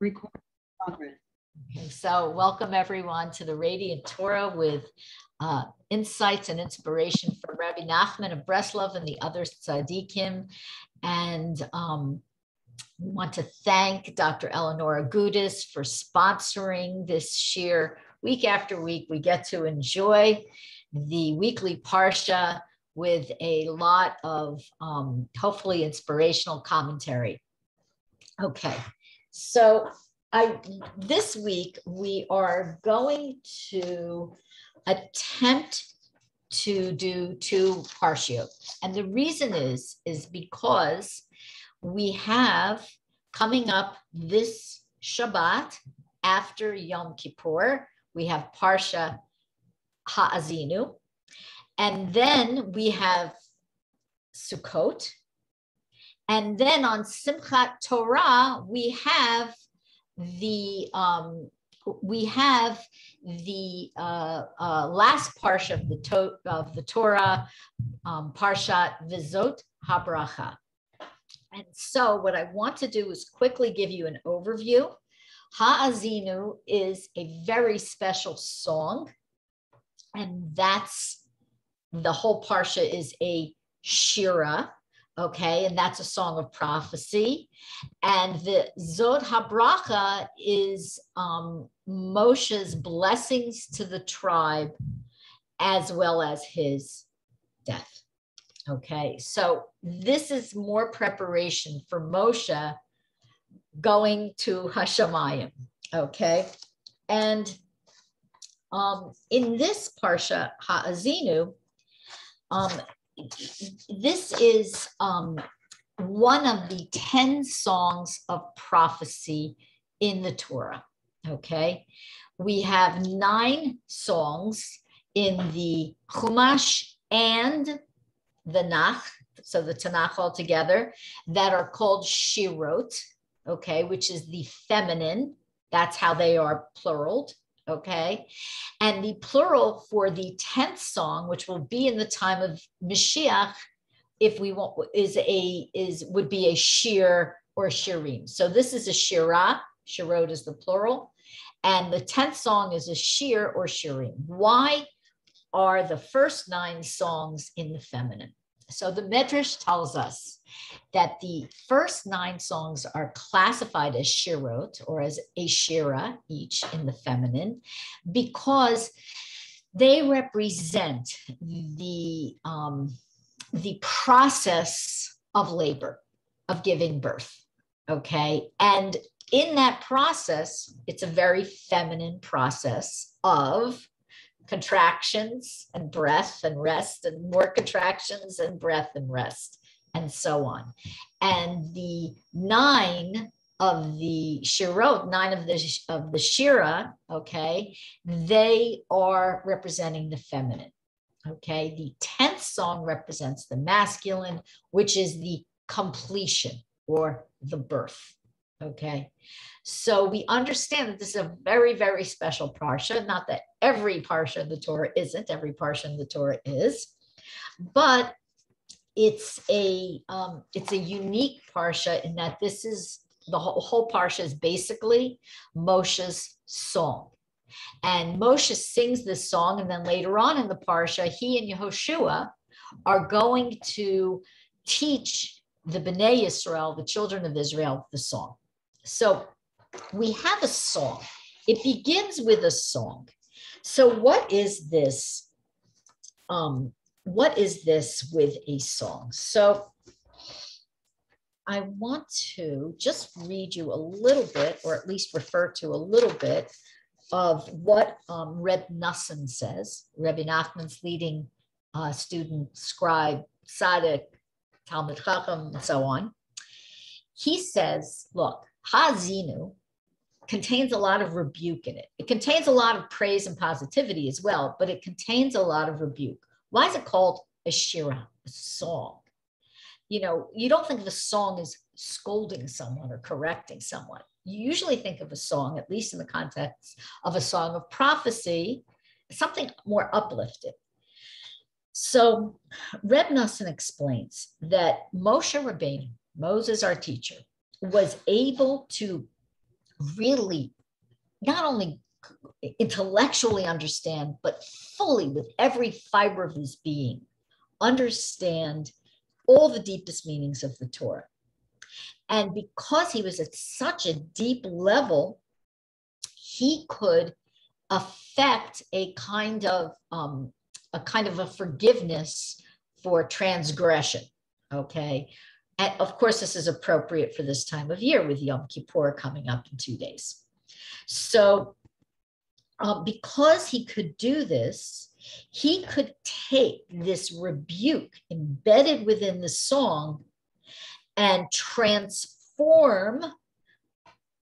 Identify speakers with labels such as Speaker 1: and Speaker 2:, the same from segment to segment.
Speaker 1: Record progress.
Speaker 2: So welcome everyone to the Radiant Torah with uh, insights and inspiration from Rabbi Nachman of Breslov and the other tzaddikim. And um, we want to thank Dr. Eleonora Gudis for sponsoring this shiur week after week. We get to enjoy the weekly Parsha with a lot of um, hopefully inspirational commentary. Okay, so I this week we are going to attempt to do two partial. And the reason is, is because we have coming up this Shabbat after Yom Kippur, we have Parsha Ha'azinu. And then we have Sukkot. And then on Simchat Torah, we have the um, we have the uh, uh, last parsha of the, to- of the Torah, um, Parshat V'zot Habracha. And so, what I want to do is quickly give you an overview. Ha'azinu is a very special song, and that's the whole parsha is a shira, okay, and that's a song of prophecy. And V'zot Habracha is um, Moshe's blessings to the tribe as well as his death. Okay, so this is more preparation for Moshe going to Hashemayim. Okay, and um, in this parsha Ha'azinu, um, this is um, one of the 10 songs of prophecy in the Torah. Okay. We have nine songs in the Chumash and the Nach, so the Tanakh altogether, that are called Shirot, okay, which is the feminine. That's how they are pluraled okay? And the plural for the 10th song, which will be in the time of Mashiach, if we want, is a, is, would be a shir or shirim. So this is a shira, shirot is the plural. And the 10th song is a shir or shirim. Why are the first nine songs in the feminine? So the Medrash tells us that the first nine songs are classified as shirot or as a shira, each in the feminine, because they represent the um, the process of labor, of giving birth. Okay, and in that process, it's a very feminine process of contractions and breath and rest and more contractions and breath and rest and so on. And the nine of the Shirot, nine of the of the Shira, okay, they are representing the feminine. Okay, the tenth song represents the masculine, which is the completion or the birth. Okay, so we understand that this is a very, very special parsha. Not that every parsha in the Torah isn't, every parsha in the Torah is, but it's a um, it's a unique parsha in that this is the whole, whole parsha is basically Moshe's song. And Moshe sings this song, and then later on in the parsha, he and Yehoshua are going to teach the Bnei Israel, the children of Israel, the song. So we have a song. It begins with a song. So what is this? Um, what is this with a song? So I want to just read you a little bit, or at least refer to a little bit of what um, Reb Noson says, Rebbe Nachman's leading uh, student, scribe, tzaddik, Talmud Chacham, and so on. He says, look, Ha'azinu contains a lot of rebuke in it. It contains a lot of praise and positivity as well, but it contains a lot of rebuke. Why is it called a shira, a song? You know, you don't think of a song as scolding someone or correcting someone. You usually think of a song, at least in the context of a song of prophecy, something more uplifting. So Reb Noson explains that Moshe Rabbeinu, Moses, our teacher, was able to really not only intellectually understand, but fully with every fiber of his being, understand all the deepest meanings of the Torah. And because he was at such a deep level, he could affect a kind of um, a kind of a forgiveness for transgression. Okay. And of course, this is appropriate for this time of year with Yom Kippur coming up in two days. So, um, because he could do this, he could take this rebuke embedded within the song and transform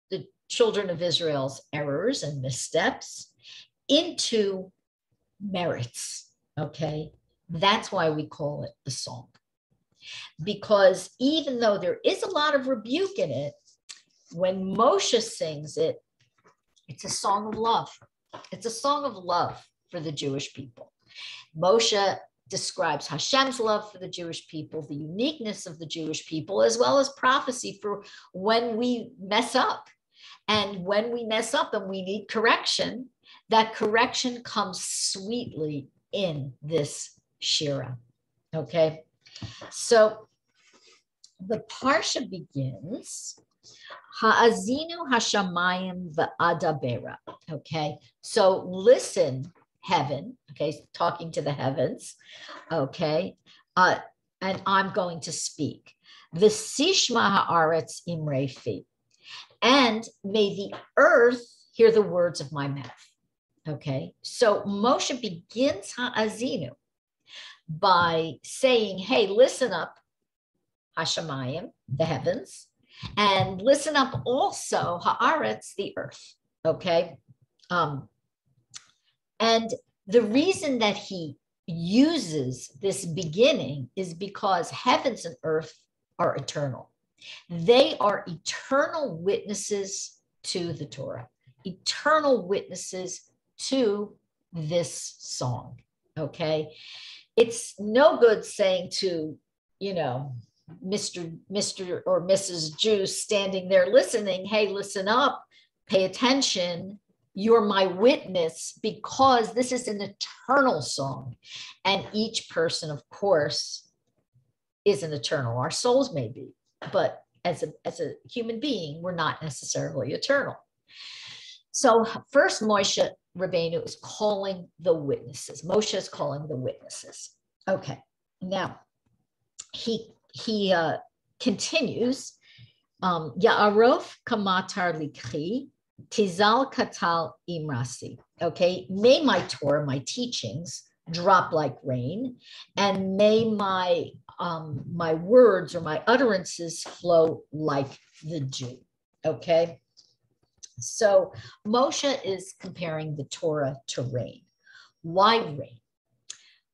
Speaker 2: the children of Israel's errors and missteps into merits. Okay. That's why we call it the song. Because even though there is a lot of rebuke in it, when Moshe sings it, it's a song of love. It's a song of love for the Jewish people. Moshe describes Hashem's love for the Jewish people, the uniqueness of the Jewish people, as well as prophecy for when we mess up. And when we mess up and we need correction, that correction comes sweetly in this Shira. Okay. So the Parsha begins Ha'azinu Hashamayim va'adabera. Okay. So listen, heaven. Okay. Talking to the heavens. Okay. Uh, and I'm going to speak. The Sishma Haaretz Imrefi. And may the earth hear the words of my mouth. Okay, so Moshe begins Ha'azinu by saying, hey, listen up, Hashamayim, the heavens, and listen up also, Haaretz, the earth. Okay, um, and the reason that he uses this beginning is because heavens and earth are eternal. They are eternal witnesses to the Torah, eternal witnesses to this song. Okay. It's no good saying to, you know, Mr. Mr. or Mrs. Jew standing there listening, hey, listen up, pay attention. You're my witness because this is an eternal song. And each person, of course, is an eternal. Our souls may be, but as a, as a human being, we're not necessarily eternal. So first Moshe Rabbeinu is calling the witnesses. Moshe is calling the witnesses. Okay, now he he uh, continues. Um, Ya'arof kamatar likchi tizal katal imrasi. Okay, may my Torah, my teachings, drop like rain, and may my um, my words or my utterances flow like the dew. Okay. So Moshe is comparing the Torah to rain. Why rain?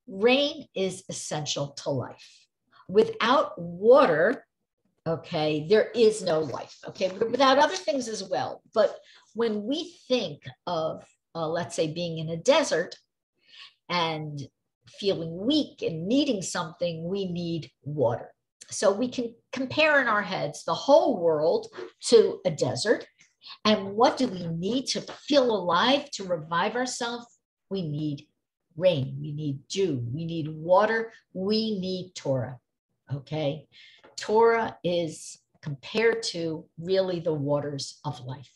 Speaker 2: Rain is essential to life. Without water, okay, there is no life, okay, without other things as well. But when we think of, uh, let's say, being in a desert and feeling weak and needing something, we need water. So we can compare in our heads the whole world to a desert and what do we need to feel alive, to revive ourselves? We need rain, we need dew, we need water, we need Torah. Okay. Torah is compared to really the waters of life.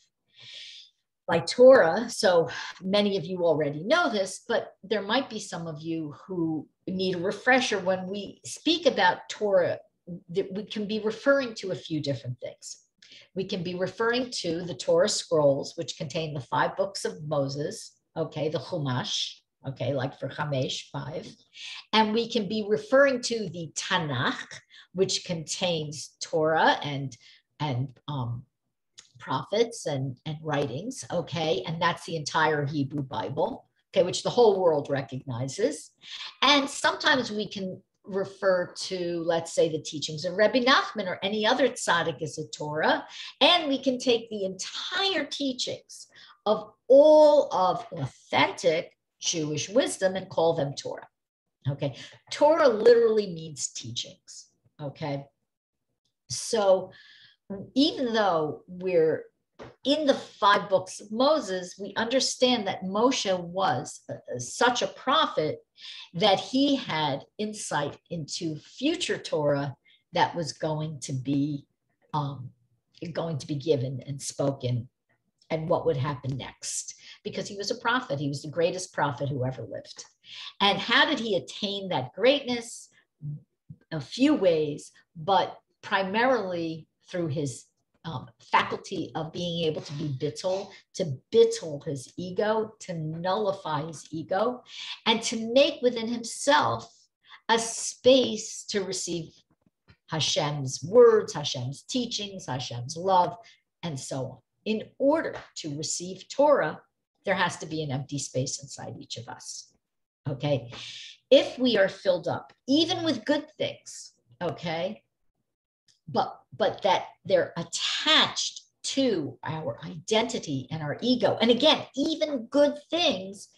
Speaker 2: By Torah, so many of you already know this, but there might be some of you who need a refresher when we speak about Torah that we can be referring to a few different things we can be referring to the Torah scrolls, which contain the five books of Moses, okay, the Chumash, okay, like for Chamesh, five. And we can be referring to the Tanakh, which contains Torah and, and um, prophets and, and writings, okay, and that's the entire Hebrew Bible, okay, which the whole world recognizes. And sometimes we can refer to, let's say, the teachings of Rabbi Nachman or any other tzaddik as a Torah, and we can take the entire teachings of all of authentic Jewish wisdom and call them Torah. Okay, Torah literally means teachings. Okay, so even though we're in the five books of Moses, we understand that Moshe was such a prophet that he had insight into future Torah that was going to be um, going to be given and spoken and what would happen next. Because he was a prophet. He was the greatest prophet who ever lived. And how did he attain that greatness? A few ways but primarily through his um, faculty of being able to be bittul, to bittul his ego, to nullify his ego, and to make within himself a space to receive Hashem's words, Hashem's teachings, Hashem's love, and so on. In order to receive Torah, there has to be an empty space inside each of us. Okay. If we are filled up, even with good things, okay, but but that they're attached to our identity and our ego. And again, even good things,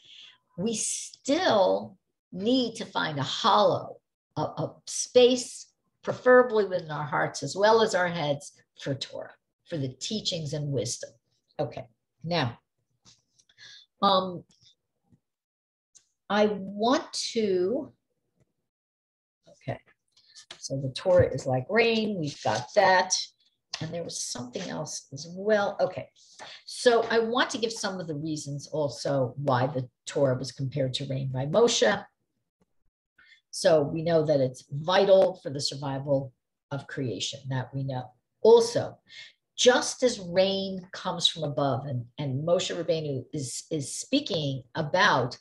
Speaker 2: we still need to find a hollow, a, a space, preferably within our hearts as well as our heads, for Torah, for the teachings and wisdom. Okay, now, um, I want to so the Torah is like rain. We've got that. And there was something else as well. Okay. So I want to give some of the reasons also why the Torah was compared to rain by Moshe. So we know that it's vital for the survival of creation, that we know. Also, just as rain comes from above, and, and Moshe Rabbeinu is, is speaking about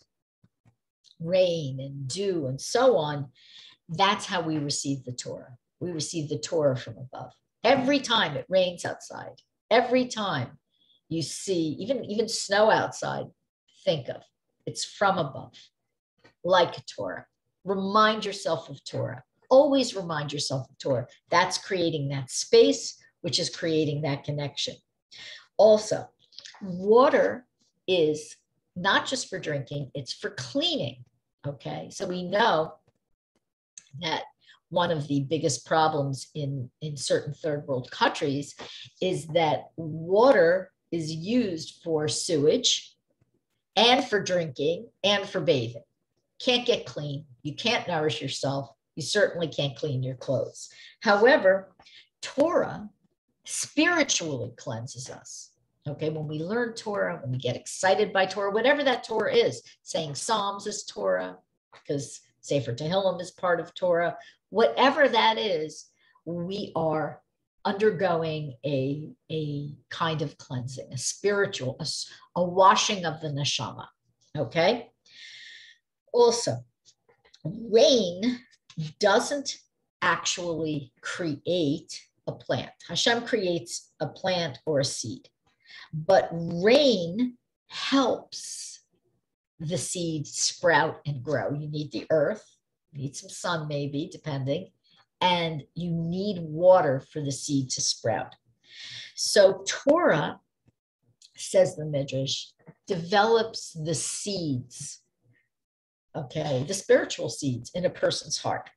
Speaker 2: rain and dew and so on, that's how we receive the Torah. We receive the Torah from above. Every time it rains outside, every time you see even, even snow outside, think of it's from above, like Torah. Remind yourself of Torah. Always remind yourself of Torah. That's creating that space, which is creating that connection. Also, water is not just for drinking, it's for cleaning. Okay, so we know that one of the biggest problems in, in certain third world countries is that water is used for sewage and for drinking and for bathing. Can't get clean. You can't nourish yourself. You certainly can't clean your clothes. However, Torah spiritually cleanses us. Okay, when we learn Torah, when we get excited by Torah, whatever that Torah is, saying Psalms is Torah, because Sefer Tehillim is part of Torah, whatever that is, we are undergoing a, a kind of cleansing, a spiritual, a, a washing of the neshama. Okay. Also, rain doesn't actually create a plant. Hashem creates a plant or a seed, but rain helps the seed sprout and grow. You need the earth, you need some sun, maybe, depending, and you need water for the seed to sprout. So, Torah, says the Midrash, develops the seeds, okay, the spiritual seeds in a person's heart.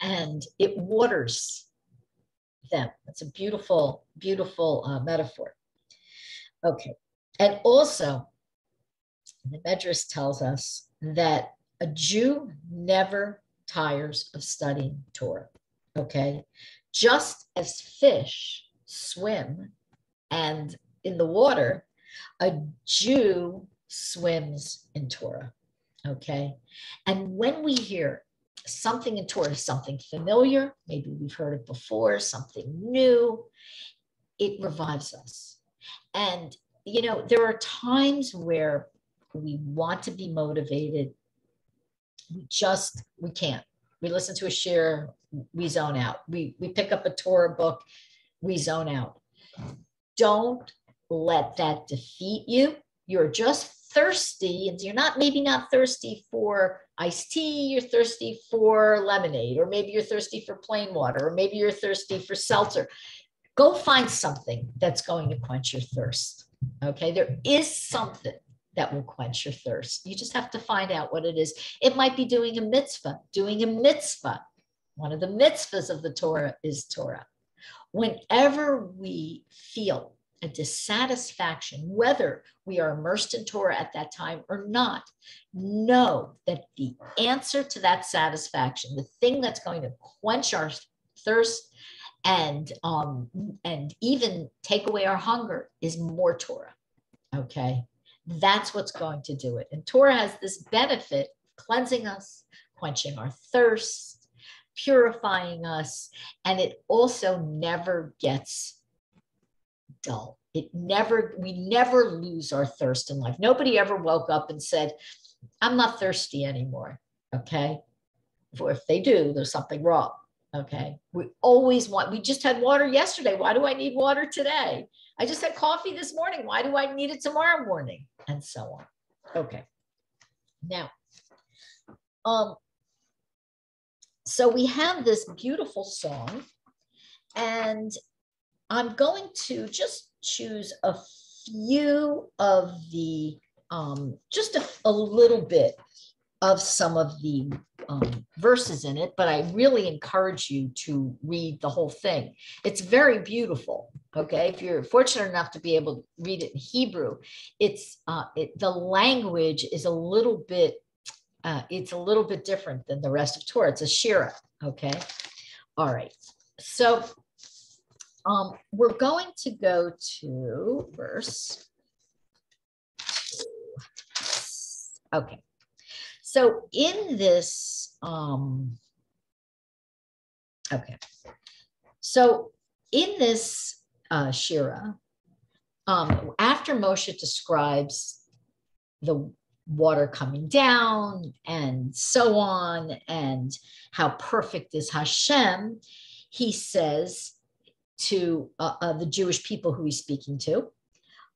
Speaker 2: And it waters them. That's a beautiful, beautiful uh, metaphor. Okay. And also, the Medrash tells us that a Jew never tires of studying Torah. Okay. Just as fish swim and in the water, a Jew swims in Torah. Okay. And when we hear something in Torah, something familiar, maybe we've heard it before, something new, it revives us. And, you know, there are times where we want to be motivated. We just, we can't. We listen to a shiur, we zone out. We, we pick up a Torah book, we zone out. Don't let that defeat you. You're just thirsty, and you're not maybe not thirsty for iced tea, you're thirsty for lemonade, or maybe you're thirsty for plain water, or maybe you're thirsty for seltzer. Go find something that's going to quench your thirst. Okay, there is something that will quench your thirst. You just have to find out what it is. It might be doing a mitzvah, doing a mitzvah. One of the mitzvahs of the Torah is Torah. Whenever we feel a dissatisfaction, whether we are immersed in Torah at that time or not, know that the answer to that satisfaction, the thing that's going to quench our thirst and um, and even take away our hunger is more Torah. Okay, that's what's going to do it. And Torah has this benefit cleansing us, quenching our thirst, purifying us, and it also never gets dull. It never, we never lose our thirst in life. Nobody ever woke up and said, I'm not thirsty anymore. Okay. Or if they do, there's something wrong. Okay. We always want, we just had water yesterday. Why do I need water today? I just had coffee this morning. Why do I need it tomorrow morning? And so on. Okay. Now, um, so we have this beautiful song, and I'm going to just choose a few of the, um, just a, a little bit of some of the um, verses in it, but I really encourage you to read the whole thing. It's very beautiful. Okay, if you're fortunate enough to be able to read it in Hebrew, it's uh, it, the language is a little bit uh, it's a little bit different than the rest of Torah. It's a shira. Okay, all right. So um, we're going to go to verse. Okay. So in this, um, okay. So in this uh, Shira, um, after Moshe describes the water coming down and so on, and how perfect is Hashem, he says to uh, uh, the Jewish people who he's speaking to,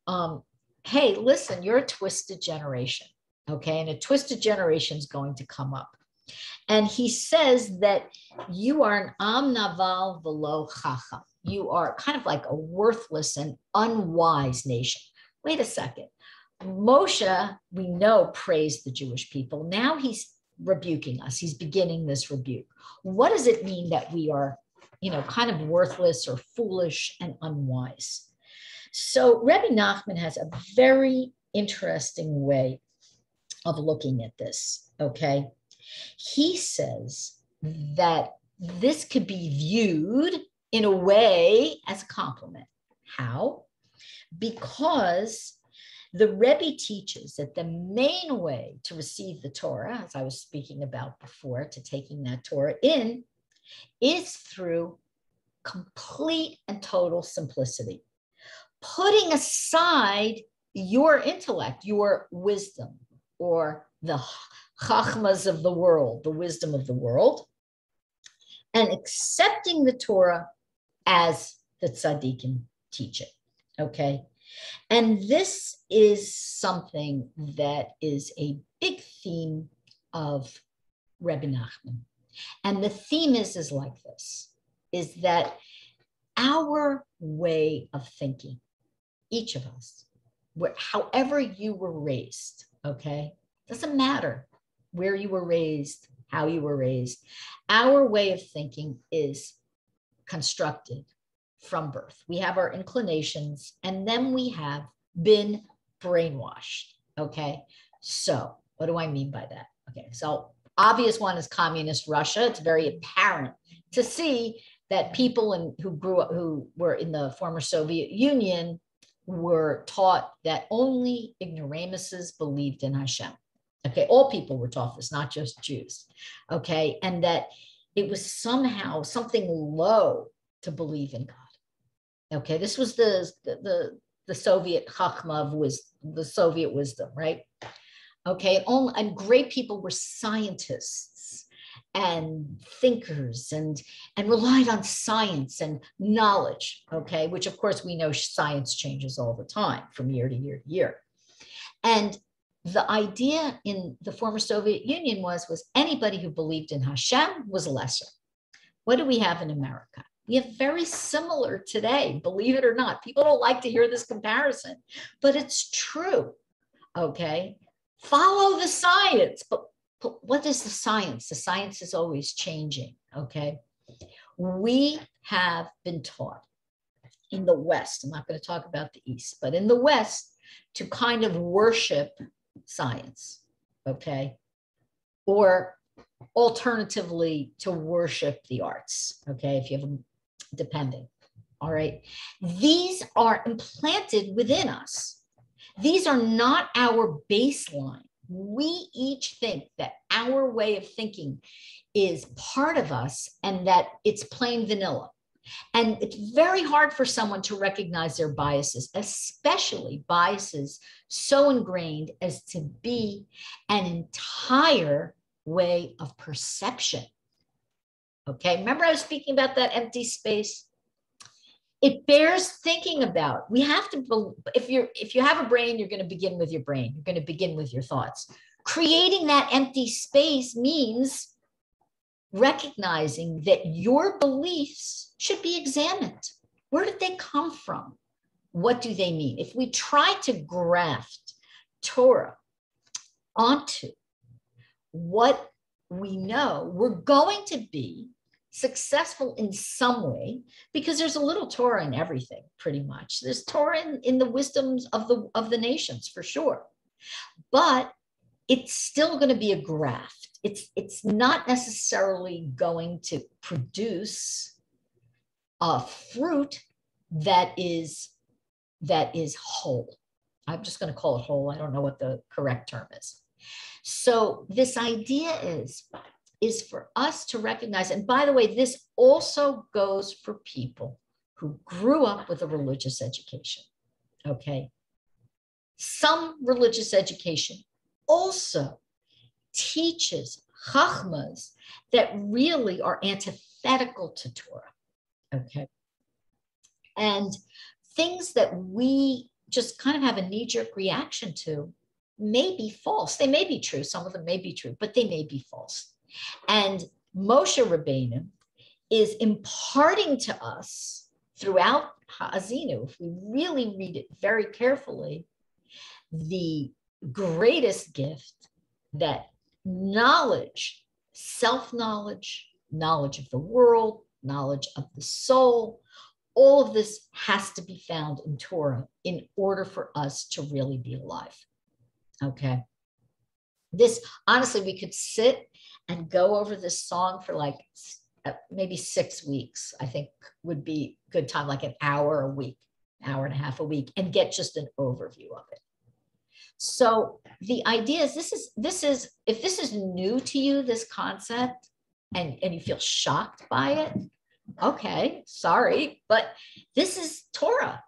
Speaker 2: um, hey, listen, you're a twisted generation. Okay. And a twisted generation is going to come up. And he says that you are an amnaval velo chacham. You are kind of like a worthless and unwise nation. Wait a second. Moshe, we know, praised the Jewish people. Now he's rebuking us. He's beginning this rebuke. What does it mean that we are, you know, kind of worthless or foolish and unwise? So Rebbe Nachman has a very interesting way of looking at this. Okay. He says that this could be viewed in a way as a compliment. How? Because the Rebbe teaches that the main way to receive the Torah, as I was speaking about before, to taking that Torah in, is through complete and total simplicity, putting aside your intellect, your wisdom, or the chachmas of the world, the wisdom of the world, and accepting the Torah as the tzaddikim teach it. Okay. And this is something that is a big theme of Rebbe Nachman. And the theme is, is like this, is that our way of thinking, each of us, however you were raised, okay, doesn't matter where you were raised, how you were raised. Our way of thinking is constructed from birth. We have our inclinations, and then we have been brainwashed. Okay. So, what do I mean by that? Okay. So, obvious one is communist Russia. It's very apparent to see that people in, who grew up, who were in the former Soviet Union, were taught that only ignoramuses believed in Hashem. Okay, all people were taught this, not just Jews. Okay, and that it was somehow something low to believe in God. Okay, this was the the the Soviet chachma wisdom, the Soviet wisdom, right? Okay, and, only, and great people were scientists and thinkers and and relied on science and knowledge okay which of course we know science changes all the time from year to year to year and the idea in the former Soviet Union was, was anybody who believed in Hashem was lesser. What do we have in America? We have very similar today, believe it or not. People don't like to hear this comparison, but it's true. Okay. Follow the science. But, but what is the science? The science is always changing. Okay. We have been taught in the West, I'm not going to talk about the East, but in the West, to kind of worship science, okay? Or alternatively, to worship the arts, okay? If you have a depending, all right? These are implanted within us. These are not our baseline. We each think that our way of thinking is part of us and that it's plain vanilla. And it's very hard for someone to recognize their biases, especially biases so ingrained as to be an entire way of perception. Okay, remember I was speaking about that empty space? It bears thinking about. We have to, if you're if you have a brain, you're going to begin with your brain. You're going to begin with your thoughts. Creating that empty space means recognizing that your beliefs should be examined. Where did they come from? What do they mean? If we try to graft Torah onto what we know, we're going to be successful in some way because there's a little Torah in everything, pretty much. There's Torah in, in the wisdoms of the of the nations for sure. But it's still going to be a graft. It's it's not necessarily going to produce a fruit that is that is whole. I'm just going to call it whole. I don't know what the correct term is. So this idea is is for us to recognize and by the way this also goes for people who grew up with a religious education. Okay? Some religious education also teaches chachmas that really are antithetical to Torah. Okay. And things that we just kind of have a knee jerk reaction to may be false. They may be true. Some of them may be true, but they may be false. And Moshe Rabbeinu is imparting to us throughout Ha'azinu, if we really read it very carefully, the greatest gift that knowledge, self knowledge, knowledge of the world, knowledge of the soul, all of this has to be found in Torah in order for us to really be alive. Okay. This, honestly, we could sit and go over this song for like uh, maybe six weeks, I think would be good time, like an hour a week, hour and a half a week, and get just an overview of it. So the idea is this is this is if this is new to you, this concept, and, and you feel shocked by it, okay, sorry, but this is Torah.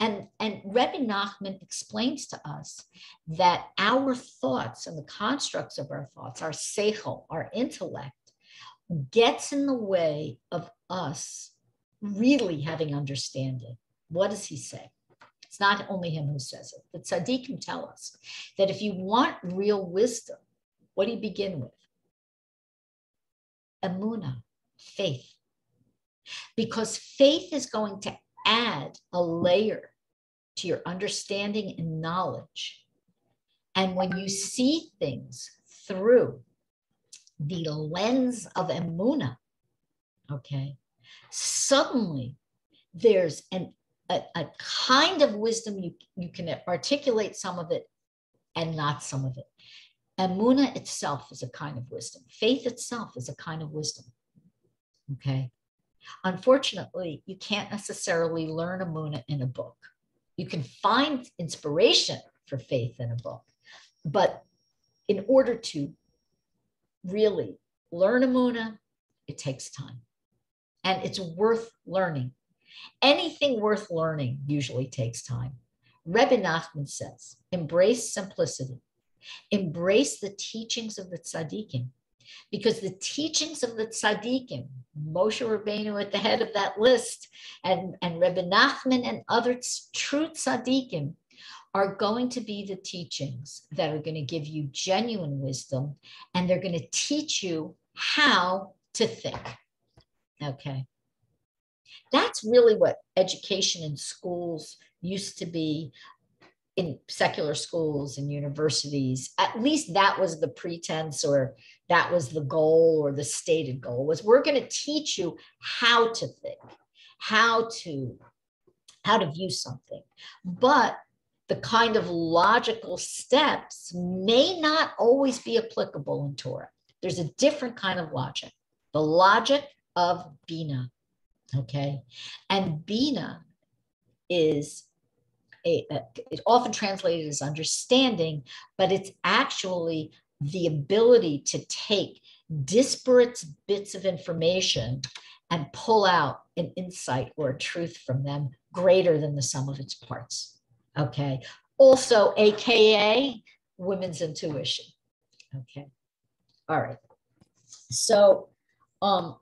Speaker 2: And, and Rebbe Nachman explains to us that our thoughts and the constructs of our thoughts, our seichel, our intellect, gets in the way of us really having understanding. What does he say? It's not only him who says it. The tzaddikim tell us that if you want real wisdom, what do you begin with? Emuna, faith. Because faith is going to add a layer to your understanding and knowledge. And when you see things through the lens of emuna, okay, suddenly there's an a, a kind of wisdom you, you can articulate some of it and not some of it. Emuna itself is a kind of wisdom. Faith itself is a kind of wisdom. Okay. Unfortunately, you can't necessarily learn Emuna in a book. You can find inspiration for faith in a book, but in order to really learn Emuna, it takes time. And it's worth learning Anything worth learning usually takes time. Rebbe Nachman says, embrace simplicity, embrace the teachings of the tzaddikim, because the teachings of the tzaddikim, Moshe Rabbeinu at the head of that list, and, and Rebbe Nachman and other true tzaddikim are going to be the teachings that are going to give you genuine wisdom, and they're going to teach you how to think. Okay. That's really what education in schools used to be in secular schools and universities. At least that was the pretense or that was the goal or the stated goal was we're going to teach you how to think, how to how to view something. But the kind of logical steps may not always be applicable in Torah. There's a different kind of logic, the logic of Bina. Okay. And Bina is a, it's often translated as understanding, but it's actually the ability to take disparate bits of information and pull out an insight or a truth from them greater than the sum of its parts. Okay. Also, AKA women's intuition. Okay. All right. So, um,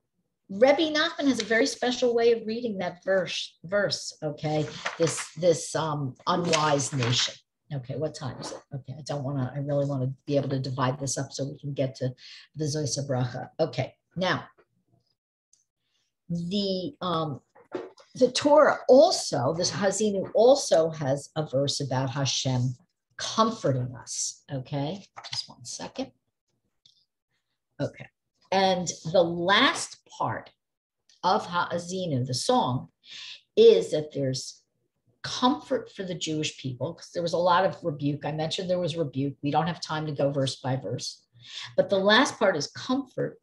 Speaker 2: Rebbe Nachman has a very special way of reading that verse. Verse, okay. This this um, unwise nation. Okay, what time is it? Okay, I don't want to. I really want to be able to divide this up so we can get to the Zos Habracha. Okay, now the um, the Torah also, this Ha'azinu also has a verse about Hashem comforting us. Okay, just one second. Okay, and the last part of Ha'azinu, the song, is that there's comfort for the Jewish people because there was a lot of rebuke. I mentioned there was rebuke. We don't have time to go verse by verse. But the last part is comfort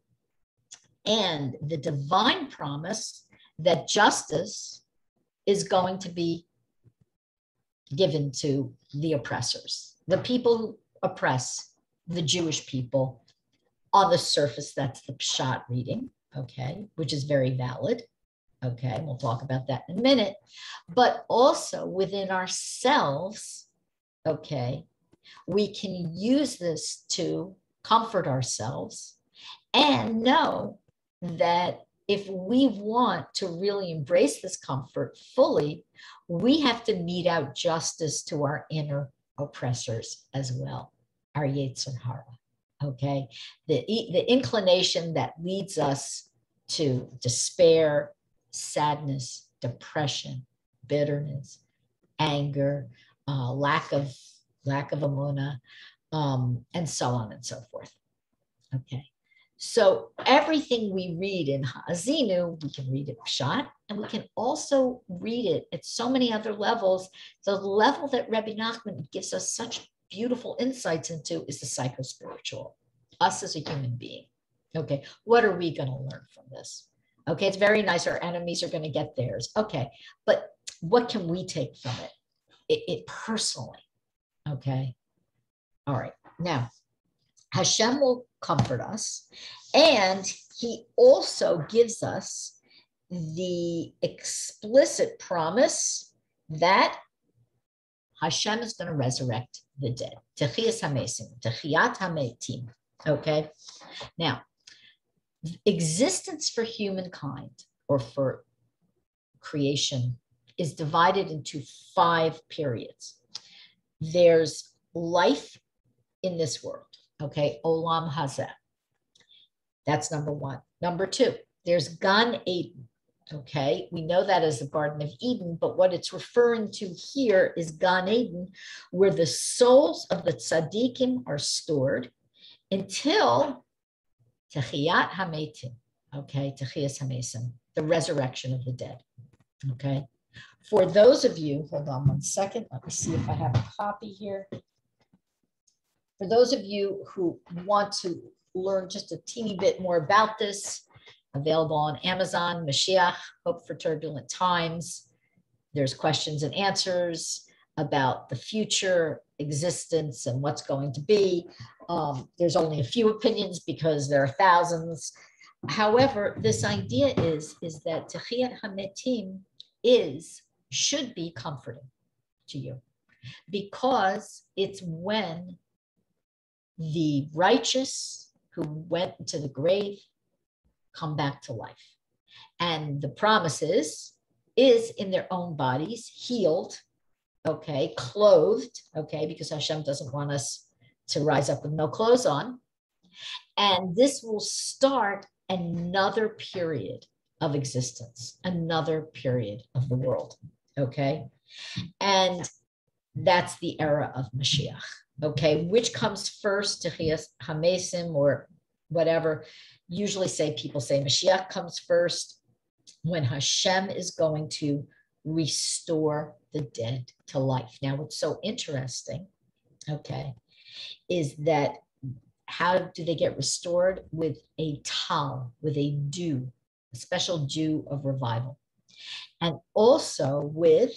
Speaker 2: and the divine promise that justice is going to be given to the oppressors, the people who oppress the Jewish people. On the surface, that's the Pshat reading, okay, which is very valid. Okay, we'll talk about that in a minute. But also within ourselves, okay, we can use this to comfort ourselves and know that if we want to really embrace this comfort fully, we have to mete out justice to our inner oppressors as well, our Yetzer Hara. Okay, the, the inclination that leads us to despair, sadness, depression, bitterness, anger, uh, lack of lack of emuna, um, and so on and so forth. Okay. So everything we read in Ha'azinu, we can read it pshat, and we can also read it at so many other levels. The level that Rebbe Nachman gives us such beautiful insights into is the psycho-spiritual, us as a human being. Okay, what are we going to learn from this? Okay, it's very nice. Our enemies are going to get theirs. Okay, but what can we take from it? It, it personally. Okay. All right. Now, Hashem will comfort us, and He also gives us the explicit promise that Hashem is going to resurrect the dead. Techiyas hamesim, techiyat hametim. Okay. Now, existence for humankind or for creation is divided into five periods. There's life in this world, okay, olam hazeh. That's number one. Number two, there's Gan Eden, okay? We know that as the Garden of Eden, but what it's referring to here is Gan Eden, where the souls of the tzaddikim are stored until Techiyat Hametim, okay, Techiyas Hamesim, the resurrection of the dead, okay. For those of you, hold on one second, let me see if I have a copy here. For those of you who want to learn just a teeny bit more about this, available on Amazon, Mashiach, Hope for Turbulent Times. There's questions and answers about the future existence and what's going to be. Um, there's only a few opinions because there are thousands. However, this idea is, is that Techiyat Hametim is, should be comforting to you because it's when the righteous who went into the grave come back to life. And the promises is, in their own bodies, healed, okay, clothed, okay, because Hashem doesn't want us to rise up with no clothes on. And this will start another period of existence, another period of the world. Okay. And that's the era of Mashiach. Okay. Which comes first, Techiyas Hamesim or whatever. Usually say people say Mashiach comes first when Hashem is going to restore the dead to life. Now, what's so interesting, okay, is that how do they get restored? With a tal, with a dew, a special dew of revival. And also with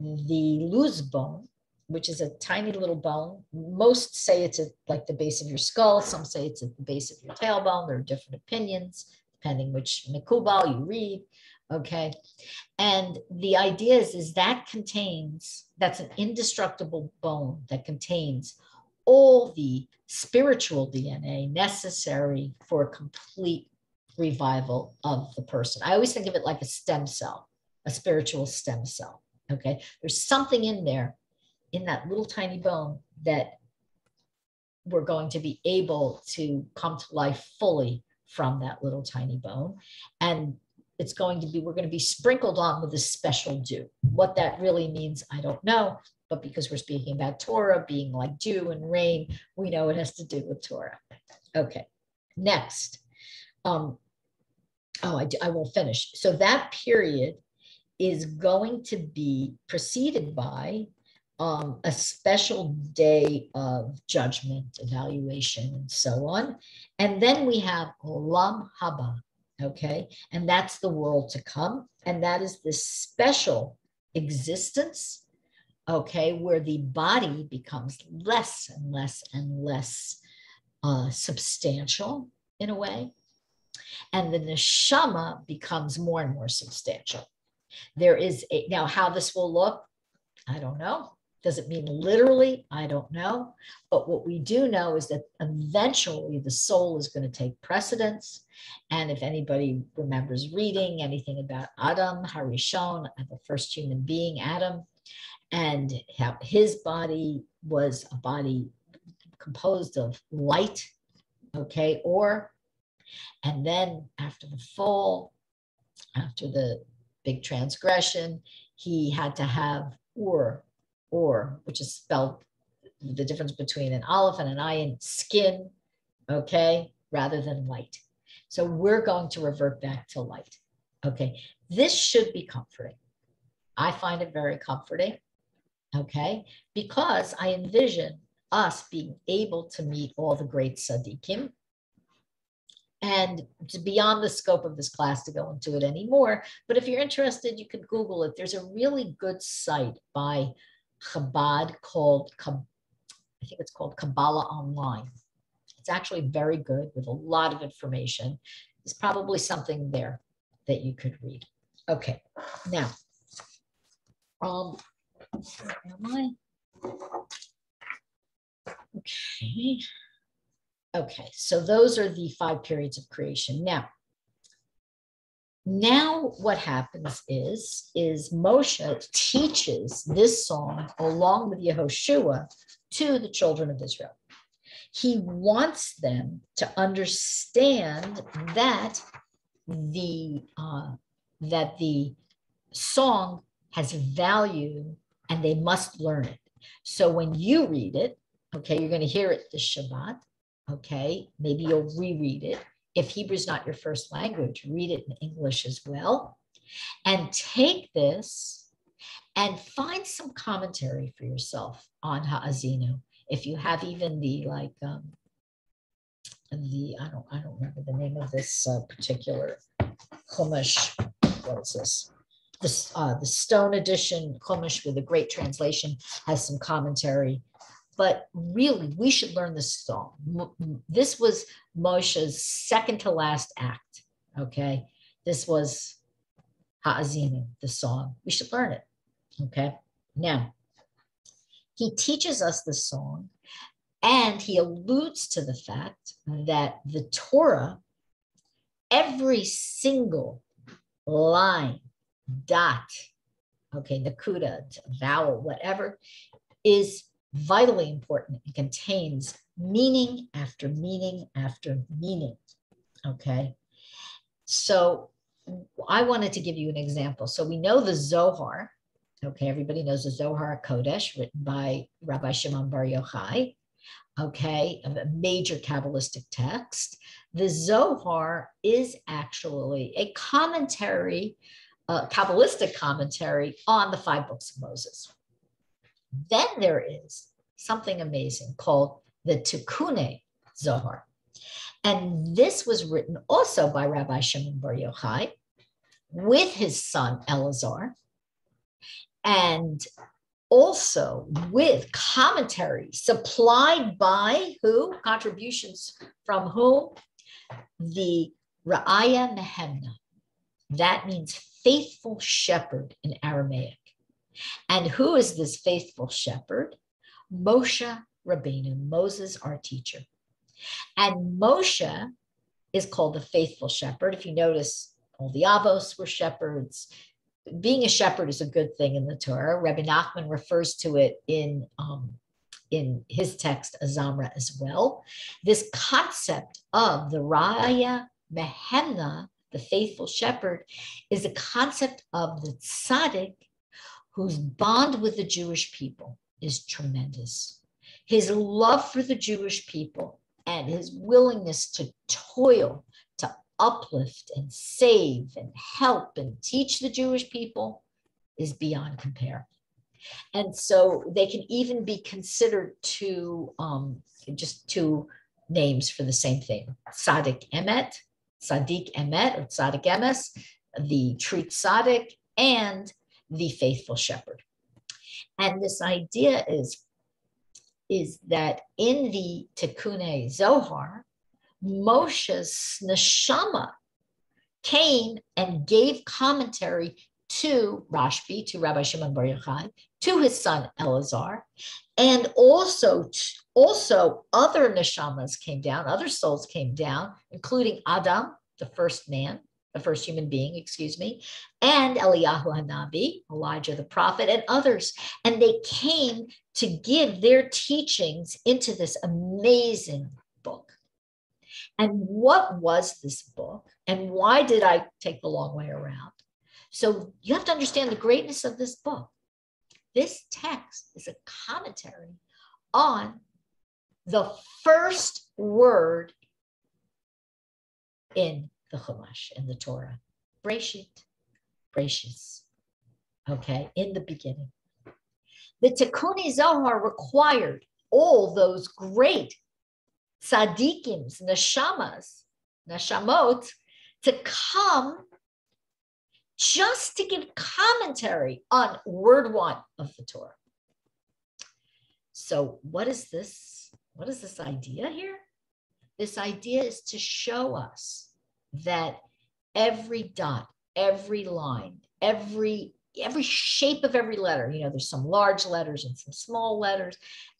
Speaker 2: the luz bone, which is a tiny little bone. Most say it's at like the base of your skull. Some say it's at the base of your tailbone. There are different opinions depending which Mikubal you read. Okay. And the idea is, is that contains, that's an indestructible bone that contains all the spiritual DNA necessary for a complete revival of the person. I always think of it like a stem cell, a spiritual stem cell. Okay. There's something in there, in that little tiny bone, that we're going to be able to come to life fully from that little tiny bone. And it's going to be, we're going to be sprinkled on with a special dew. What that really means, I don't know. But because we're speaking about Torah being like dew and rain, we know it has to do with Torah. Okay, next. Um, oh, I, I won't finish. So that period is going to be preceded by um, a special day of judgment, evaluation, and so on. And then we have Olam Haba, okay? And that's the world to come. And that is this special existence, okay, where the body becomes less and less and less uh, substantial in a way. And the neshama becomes more and more substantial. There is a, now how this will look, I don't know. Does it mean literally? I don't know. But what we do know is that eventually the soul is going to take precedence. And if anybody remembers reading anything about Adam, Harishon, uh, the first human being, Adam, and how his body was a body composed of light, okay, or, and then after the fall, after the big transgression, he had to have Ur, or, which is spelled the difference between an aleph and an ayin, skin, okay, rather than light. So we're going to revert back to light. Okay, this should be comforting. I find it very comforting, okay, because I envision us being able to meet all the great tzaddikim. And beyond the scope of this class to go into it anymore, but if you're interested, you could Google it. There's a really good site by Chabad called, I think it's called Kabbalah Online. It's actually very good with a lot of information. There's probably something there that you could read. Okay, now, um, am I? Okay. Okay, so those are the five periods of creation. Now, now what happens is is Moshe teaches this song along with Yehoshua to the children of Israel. He wants them to understand that the uh, that the song has value and they must learn it. So when you read it, okay, you're going to hear it this Shabbat. Okay, maybe you'll reread it if Hebrew is not your first language, read it in English as well. And take this and find some commentary for yourself on Ha'azinu. If you have even the like um, the I don't I don't remember the name of this uh, particular Chumash. What is this? This uh, the Stone Edition Chumash with a great translation has some commentary but really we should learn this song. This was Moshe's second to last act. Okay. This was Ha'azinu, the song. We should learn it. Okay. Now, he teaches us the song and he alludes to the fact that the Torah, every single line, dot, okay, nakuda, vowel, whatever, is vitally important. It contains meaning after meaning after meaning. Okay. So I wanted to give you an example. So we know the Zohar. Okay, everybody knows the Zohar Kodesh, written by Rabbi Shimon Bar Yochai. Okay, a major Kabbalistic text. The Zohar is actually a commentary a Kabbalistic commentary on the five books of Moses. Then there is something amazing called the Tikkunei Zohar. And this was written also by Rabbi Shimon Bar Yochai with his son Elazar, and also with commentary supplied by who? Contributions from whom? The Ra'aya Mehemna. That means faithful shepherd in Aramaic. And who is this faithful shepherd? Moshe Rabbeinu, Moses, our teacher. And Moshe is called the faithful shepherd. If you notice, all the Avos were shepherds. Being a shepherd is a good thing in the Torah. Rabbi Nachman refers to it in, um, in his text, Azamra, as well. This concept of the Ra'aya Mehemna, the faithful shepherd, is a concept of the tzaddik whose bond with the Jewish people is tremendous. His love for the Jewish people and his willingness to toil, to uplift and save and help and teach the Jewish people is beyond compare. And so they can even be considered two, um, just two names for the same thing. Tzaddik Emet, Tzaddik Emet or Tzaddik Emes, the true Tzaddik, and the faithful shepherd. And this idea is is that in the Tikkunei Zohar, Moshe's neshama came and gave commentary to Rashbi, to Rabbi Shimon Bar Yochai, to his son Elazar, and also also other neshamas came down, other souls came down, including Adam, the first man, the first human being, excuse me, and Eliyahu Hanabi, Elijah the prophet, and others. And they came to give their teachings into this amazing book. And what was this book? And why did I take the long way around? So you have to understand the greatness of this book. This text is a commentary on the first word in the Chumash and the Torah. Breshit, Breshis. Okay, in the beginning. The Tikkun Zohar required all those great tzaddikims, neshamas, neshamot, to come just to give commentary on word one of the Torah. So, what is this? What is this idea here? This idea is to show us that every dot, every line, every every shape of every letter, you know, there's some large letters and some small letters.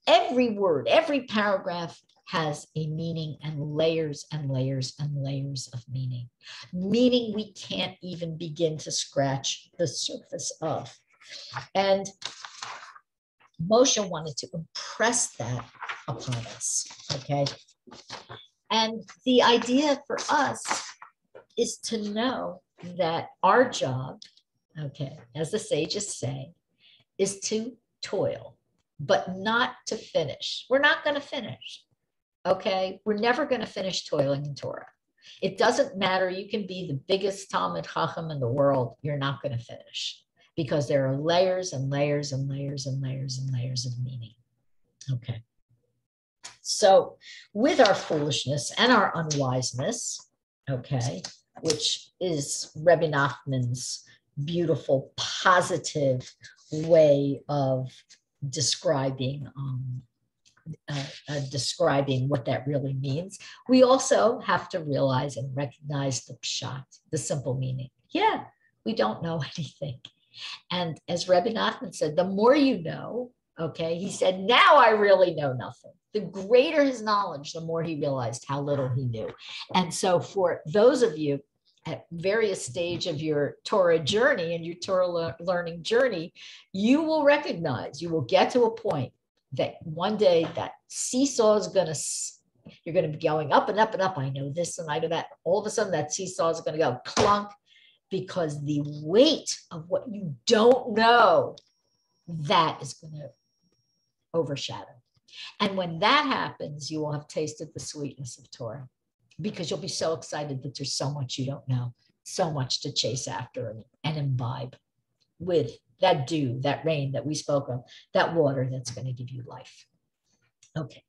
Speaker 2: Every word, every paragraph has a meaning and layers and layers and layers of meaning, meaning we can't even begin to scratch the surface of. And Moshe wanted to impress that upon us, okay? And the idea for us is to know that our job, okay, as the sages say, is to toil, but not to finish. We're not going to finish. Okay. We're never going to finish toiling in Torah. It doesn't matter. You can be the biggest Talmud Chacham in the world. You're not going to finish because there are layers and layers and layers and layers and layers of meaning. Okay. So, with our foolishness and our unwiseness, okay, which is Rebbe Nachman's beautiful, positive way of describing um, uh, uh, describing what that really means. We also have to realize and recognize the pshat, the simple meaning. Yeah, we don't know anything. And as Rebbe Nachman said, the more you know, okay, he said, now I really know nothing. The greater his knowledge, the more he realized how little he knew. And so for those of you at various stage of your Torah journey and your Torah le- learning journey, you will recognize, you will get to a point that one day that seesaw is going to you're going to be going up and up and up. I know this and I know that. All of a sudden, that seesaw is going to go clunk because the weight of what you don't know that is going to overshadow. And when that happens, you will have tasted the sweetness of Torah because you'll be so excited that there's so much you don't know. so much to chase after and, and imbibe with that dew, that rain that we spoke of, that water that's going to give you life. Okay,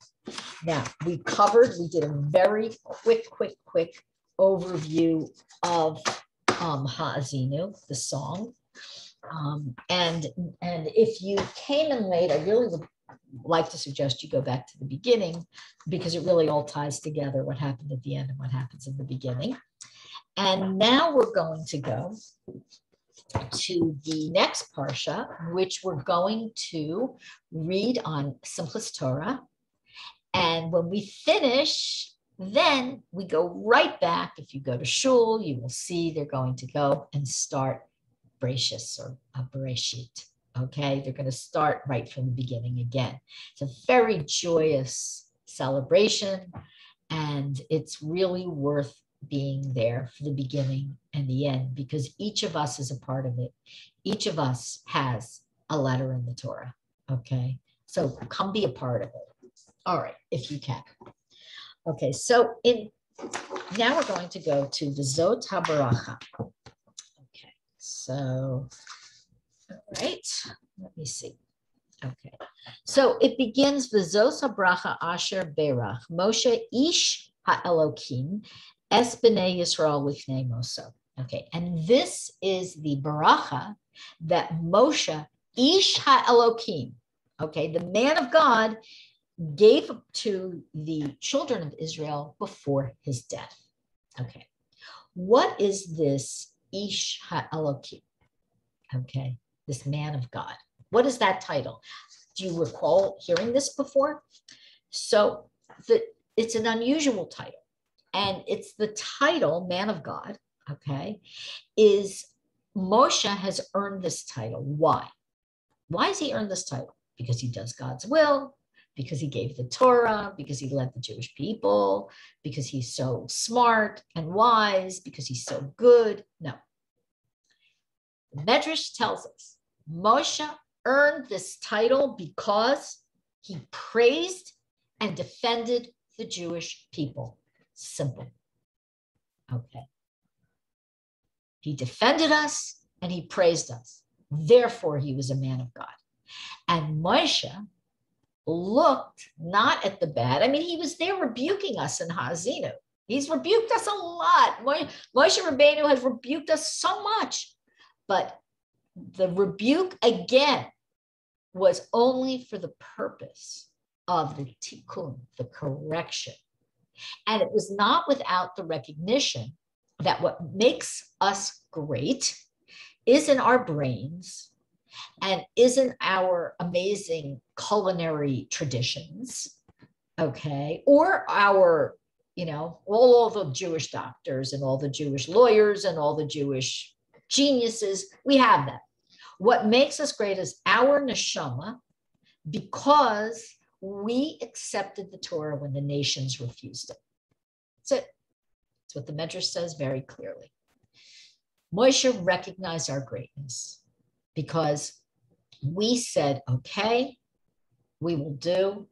Speaker 2: now we covered, we did a very quick, quick, quick overview of um, Ha'azinu, the song. Um, and, and if you came in late, I really would like to suggest you go back to the beginning because it really all ties together what happened at the end and what happens in the beginning. And now we're going to go to the next Parsha, which we're going to read on Simchas Torah. And when we finish, then we go right back. If you go to Shul, you will see they're going to go and start Bereshis or uh, Bereshit. Okay, they're going to start right from the beginning again. It's a very joyous celebration, and it's really worth being there for the beginning and the end because each of us is a part of it. Each of us has a letter in the Torah. Okay, so come be a part of it. All right, if you can. Okay, so in now we're going to go to the Zot HaBaracha. Okay, so all right, let me see. Okay, so it begins the Zos HaBracha Asher Berach Moshe Ish HaElokim Es B'nei Yisrael Lifnei Moso. Okay, and this is the Baracha that Moshe Ish HaElokim, okay, the man of God, gave to the children of Israel before his death. Okay. What is this Ish HaElokim? Okay. This man of God. What is that title? Do you recall hearing this before? So the, it's an unusual title. And it's the title, man of God, okay, is Moshe has earned this title. Why? Why has he earned this title? Because he does God's will, because he gave the Torah, because he led the Jewish people, because he's so smart and wise, because he's so good. No. The Medrash tells us Moshe earned this title because he praised and defended the Jewish people. Simple. Okay. He defended us and he praised us. Therefore, he was a man of God. And Moshe looked not at the bad. I mean, he was there rebuking us in Ha'azinu. He's rebuked us a lot. Moshe Rabbeinu has rebuked us so much. But the rebuke again was only for the purpose of the tikkun, the correction. And it was not without the recognition that what makes us great is in our brains and isn't our amazing culinary traditions, okay, or our, you know, all, all the Jewish doctors and all the Jewish lawyers and all the Jewish geniuses, we have that. What makes us great is our neshama because we accepted the Torah when the nations refused it. That's it. That's what the Medrash says very clearly. Moshe recognized our greatness because we said, okay, we will do,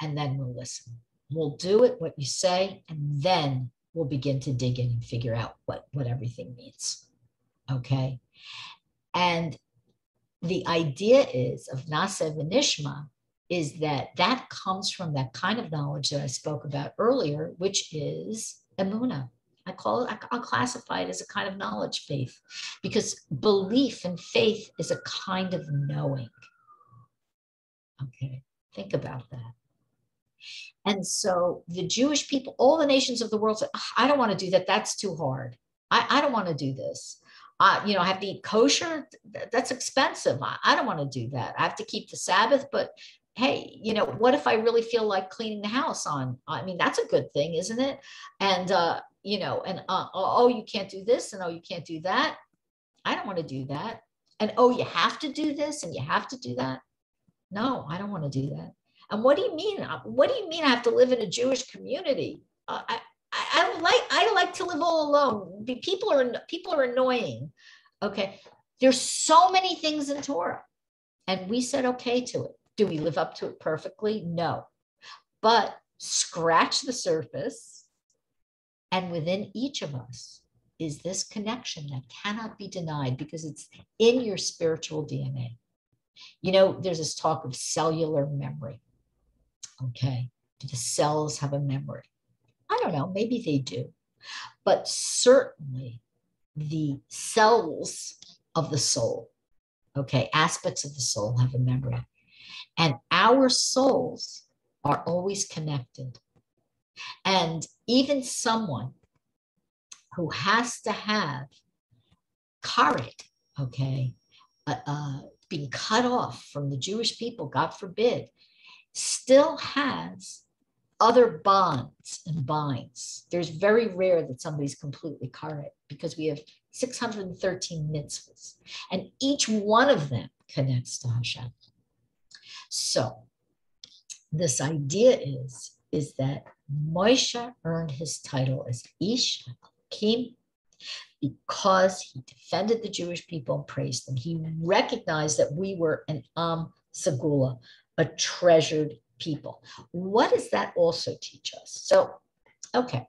Speaker 2: and then we'll listen. We'll do it, what you say, and then we'll begin to dig in and figure out what, what everything means. Okay. And the idea is of Na'aseh Nishma is that that comes from that kind of knowledge that I spoke about earlier, which is emuna. I call it, I'll classify it as a kind of knowledge faith because belief and faith is a kind of knowing. Okay, think about that. And so the Jewish people, all the nations of the world said, ah, I don't want to do that. That's too hard. I, I don't want to do this. Uh, you know, I have to eat kosher. That's expensive. I, I don't want to do that. I have to keep the Sabbath, but hey, you know, what if I really feel like cleaning the house on? I mean, that's a good thing, isn't it? And, uh, you know, and uh, oh, oh, you can't do this and oh, you can't do that. I don't want to do that. And oh, you have to do this and you have to do that. No, I don't want to do that. And what do you mean? Uh, what do you mean I have to live in a Jewish community? Uh, I, I, like I like to live all alone. People are people are annoying. Okay, there's so many things in Torah, and we said okay to it. Do we live up to it perfectly? No. But scratch the surface, and within each of us, is this connection that cannot be denied because it's in your spiritual DNA. You know, there's this talk of cellular memory. Okay. Do the cells have a memory? I don't know. Maybe they do. But certainly the cells of the soul, okay, aspects of the soul have a memory. And our souls are always connected. And even someone who has to have karet, okay, uh, uh, being cut off from the Jewish people, God forbid, still has other bonds and binds. There's very rare that somebody's completely karet because we have 613 mitzvahs, and each one of them connects to Hashem. So, this idea is is that Moshe earned his title as Ish HaElokim because he defended the Jewish people and praised them. He recognized that we were an Am Segula, a treasured people. What does that also teach us? So, okay.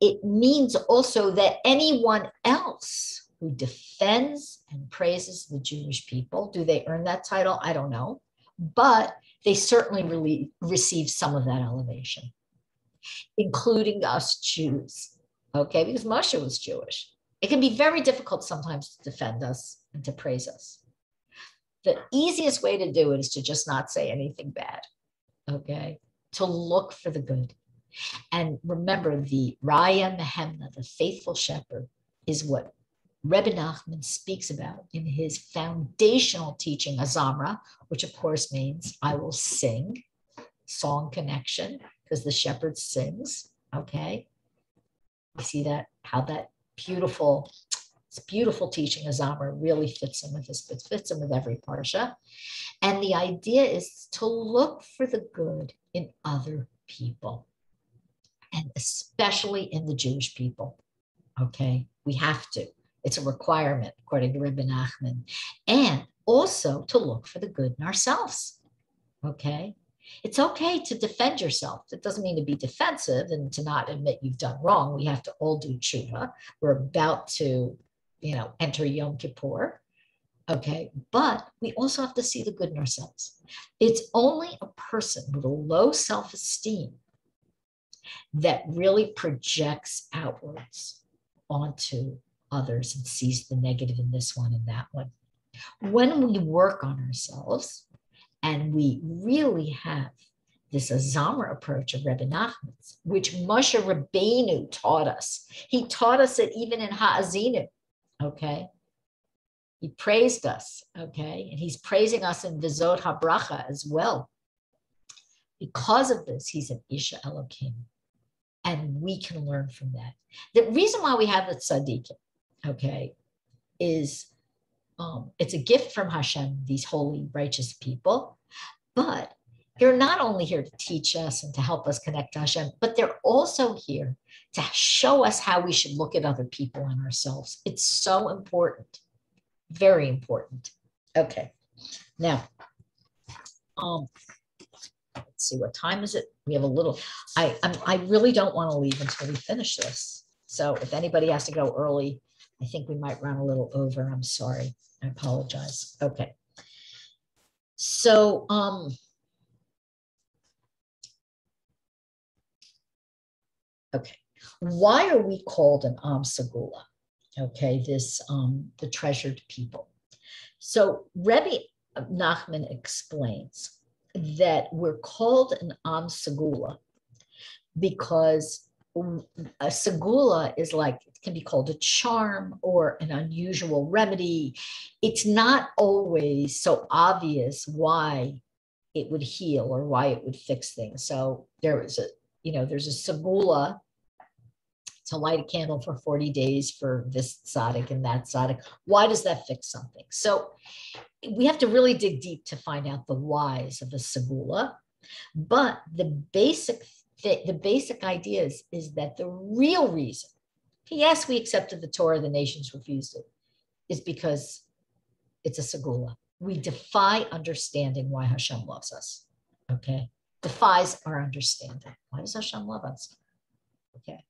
Speaker 2: It means also that anyone else who defends and praises the Jewish people, do they earn that title? I don't know. But they certainly really receive some of that elevation, including us Jews. Okay, because Moshe was Jewish. It can be very difficult sometimes to defend us and to praise us the easiest way to do it is to just not say anything bad. Okay. To look for the good. And remember, the Ra'aya Mehemna, the faithful shepherd, is what Rebbe Nachman speaks about in his foundational teaching, Azamra, which of course means I will sing, song connection, because the shepherd sings. Okay. You see that, how that beautiful it's beautiful teaching of Azamra really fits in with this, it fits in with every parsha. And the idea is to look for the good in other people, and especially in the Jewish people. Okay, we have to. It's a requirement, according to Rabbi Nachman. And also to look for the good in ourselves. Okay, it's okay to defend yourself. It doesn't mean to be defensive and to not admit you've done wrong. We have to all do tshuva. We're about to you know, enter Yom Kippur. Okay, but we also have to see the good in ourselves. It's only a person with a low self esteem that really projects outwards onto others and sees the negative in this one and that one. When we work on ourselves and we really have this Azamra approach of Rebbe Nachman's, which Moshe Rabbeinu taught us. He taught us it even in Ha'azinu. Okay. He praised us. Okay. And he's praising us in V'zot Habracha as well. Because of this, he's an Ish HaElohim. And we can learn from that. The reason why we have the tzaddikim, okay, is um, it's a gift from Hashem, these holy, righteous people. But they're not only here to teach us and to help us connect to Hashem, but they're also here to show us how we should look at other people and ourselves. It's so important, very important. Okay, now, um, let's see, what time is it? We have a little, I, I'm, I really don't want to leave until we finish this. So if anybody has to go early, I think we might run a little over. I'm sorry. I apologize. Okay. So, um, okay. Why are we called an Am Segula? Okay, this um, the treasured people. So Rebbe Nachman explains that we're called an Am Segula because a segula is like it can be called a charm or an unusual remedy. It's not always so obvious why it would heal or why it would fix things. So there is a, you know, there's a segula to light a candle for 40 days for this tzaddik and that tzaddik. Why does that fix something? So we have to really dig deep to find out the whys of the segula. But the basic the basic idea is, is that the real reason, yes, we accepted the Torah, the nations refused it, is because it's a segula. We defy understanding why Hashem loves us. Okay. Defies our understanding. Why does Hashem love us? Okay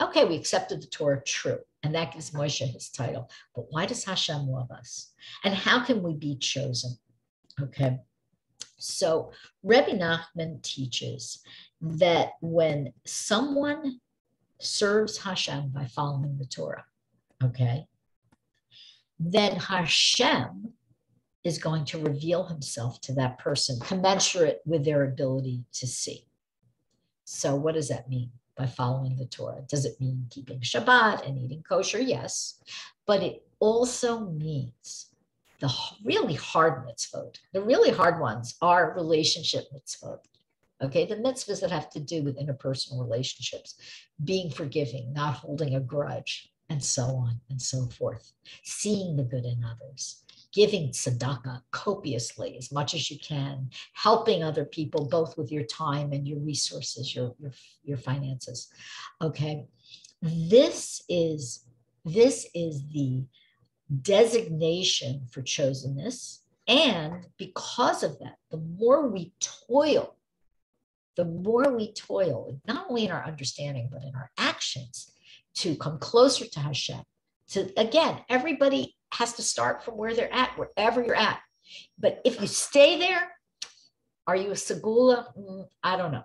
Speaker 2: Okay, we accepted the Torah, true. And that gives Moshe his title. But why does Hashem love us? And how can we be chosen? Okay. So Rebbe Nachman teaches that when someone serves Hashem by following the Torah, okay, then Hashem is going to reveal himself to that person commensurate with their ability to see. So, what does that mean by following the Torah? Does it mean keeping Shabbat and eating kosher? Yes. But it also means the really hard mitzvot. The really hard ones are relationship mitzvot. Okay, the mitzvahs that have to do with interpersonal relationships, being forgiving, not holding a grudge, and so on and so forth. Seeing the good in others, giving tzedakah copiously as much as you can, helping other people both with your time and your resources, your, your, your finances. Okay, this is this is the designation for chosenness. And because of that, the more we toil, the more we toil, not only in our understanding, but in our actions to come closer to Hashem. To again, everybody has to start from where they're at, wherever you're at. But if you stay there, are you a segula? Mm, I don't know.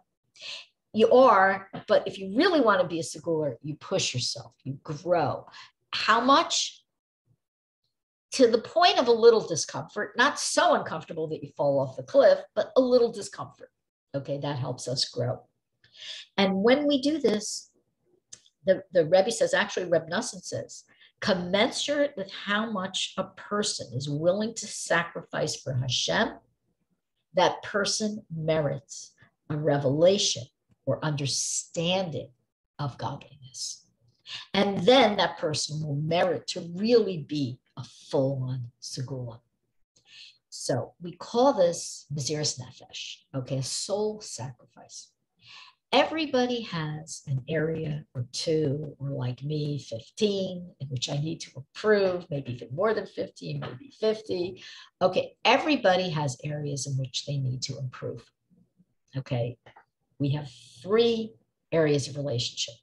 Speaker 2: You are, but if you really want to be a segula, you push yourself, you grow. How much? To the point of a little discomfort, not so uncomfortable that you fall off the cliff, but a little discomfort. Okay, that helps us grow. And when we do this, the, the Rebbe says, actually, Reb Noson says, commensurate with how much a person is willing to sacrifice for Hashem, that person merits a revelation or understanding of godliness. And then that person will merit to really be a full on segula. So we call this Mesiras Nefesh, okay, a soul sacrifice everybody has an area or two, or like me, 15, in which I need to improve, maybe even more than 15, maybe 50. Okay, everybody has areas in which they need to improve. Okay, we have three areas of relationship.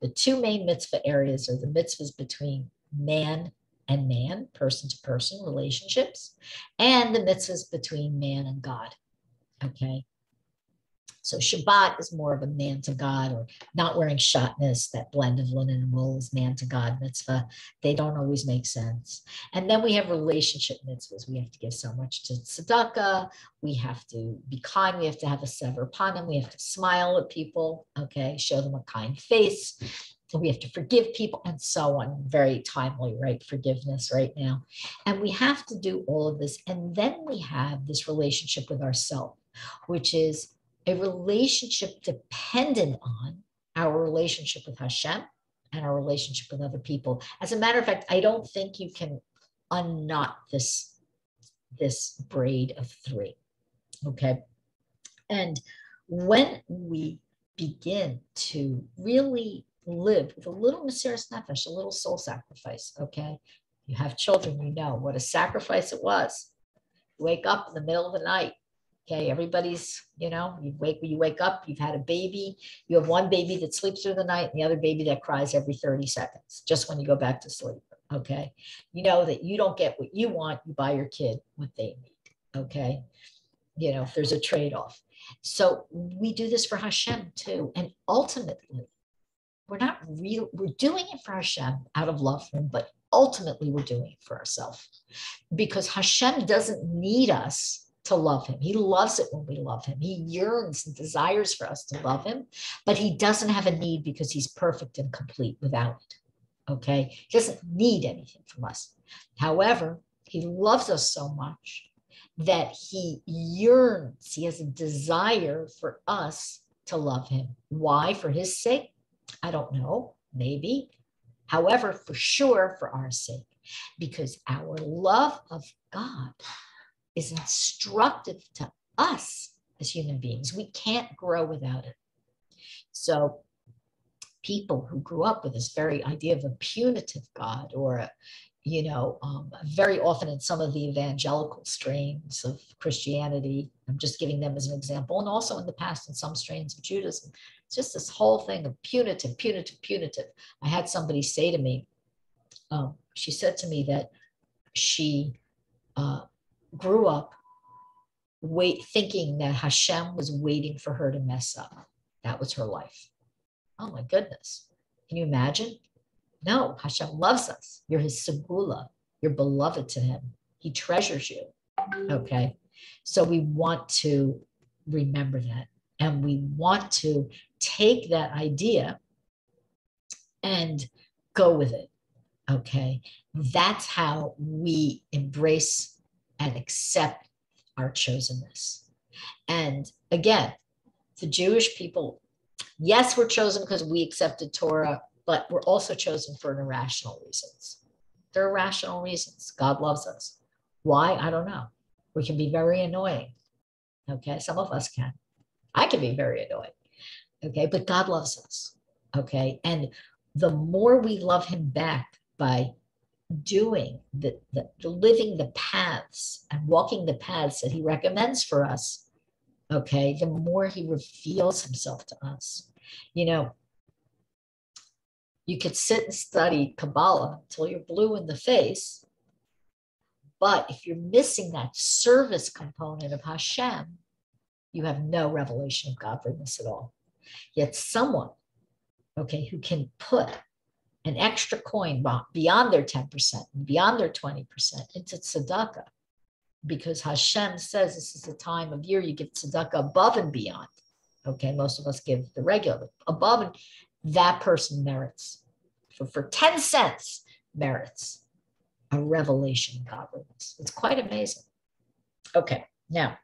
Speaker 2: The two main mitzvah areas are the mitzvahs between man and man, person to person relationships, and the mitzvahs between man and God. Okay, so Shabbat is more of a man to God or not wearing shatnez, that blend of linen and wool is man to God mitzvah. They don't always make sense. And then we have relationship mitzvahs. We have to give so much to tzedakah. We have to be kind. We have to have a sever panim. We have to smile at people, okay, show them a kind face. we have to forgive people and so on. Very timely, right? Forgiveness right now. And we have to do all of this. And then we have this relationship with ourselves, which is a relationship dependent on our relationship with Hashem and our relationship with other people. As a matter of fact, I don't think you can unknot this, this braid of three. Okay. And when we begin to really live with a little Mesiras Nefesh, a little soul sacrifice, okay? You have children, you know what a sacrifice it was. You wake up in the middle of the night, Okay, everybody's, you know, you wake when you wake up, you've had a baby, you have one baby that sleeps through the night and the other baby that cries every 30 seconds, just when you go back to sleep. Okay. You know that you don't get what you want, you buy your kid what they need. Okay. You know, if there's a trade-off. So we do this for Hashem too. And ultimately, we're not real, we're doing it for Hashem out of love for him, but ultimately we're doing it for ourselves because Hashem doesn't need us to love him. He loves it when we love him. He yearns and desires for us to love him, but he doesn't have a need because he's perfect and complete without it. Okay. He doesn't need anything from us. However, he loves us so much that he yearns, he has a desire for us to love him. Why? For his sake? I don't know. Maybe. However, for sure, for our sake, because our love of God is instructive to us as human beings. We can't grow without it. So, people who grew up with this very idea of a punitive God or a, you know, um, very often in some of the evangelical strains of Christianity, I'm just giving them as an example, and also in the past in some strains of Judaism, it's just this whole thing of punitive, punitive, punitive. I had somebody say to me, um, she said to me that she uh, grew up wait thinking that Hashem was waiting for her to mess up. That was her life. Oh my goodness. Can you imagine? No, Hashem loves us. You're his segula. You're beloved to him. He treasures you. Okay. So we want to remember that. And we want to take that idea and go with it. Okay. That's how we embrace and accept our chosenness. And again, the Jewish people, yes, we're chosen because we accepted Torah, but we're also chosen for irrational reasons. They're irrational reasons. God loves us. Why? I don't know. We can be very annoying. Okay. Some of us can. I can be very annoying. Okay. But God loves us. Okay. And the more we love Him back by doing the, the, living the paths and walking the paths that he recommends for us okay the more he reveals himself to us. You know you could sit and study kabbalah until you're blue in the face but if you're missing that service component of hashem you have no revelation of godliness at all. Yet someone okay who can put an extra coin beyond their 10%, beyond their 20% into tzedakah. Because Hashem says this is a time of year you give tzedakah above and beyond. Okay, most of us give the regular, above and that person merits. For, for 10 cents, merits a revelation of godliness. It's quite amazing. Okay, now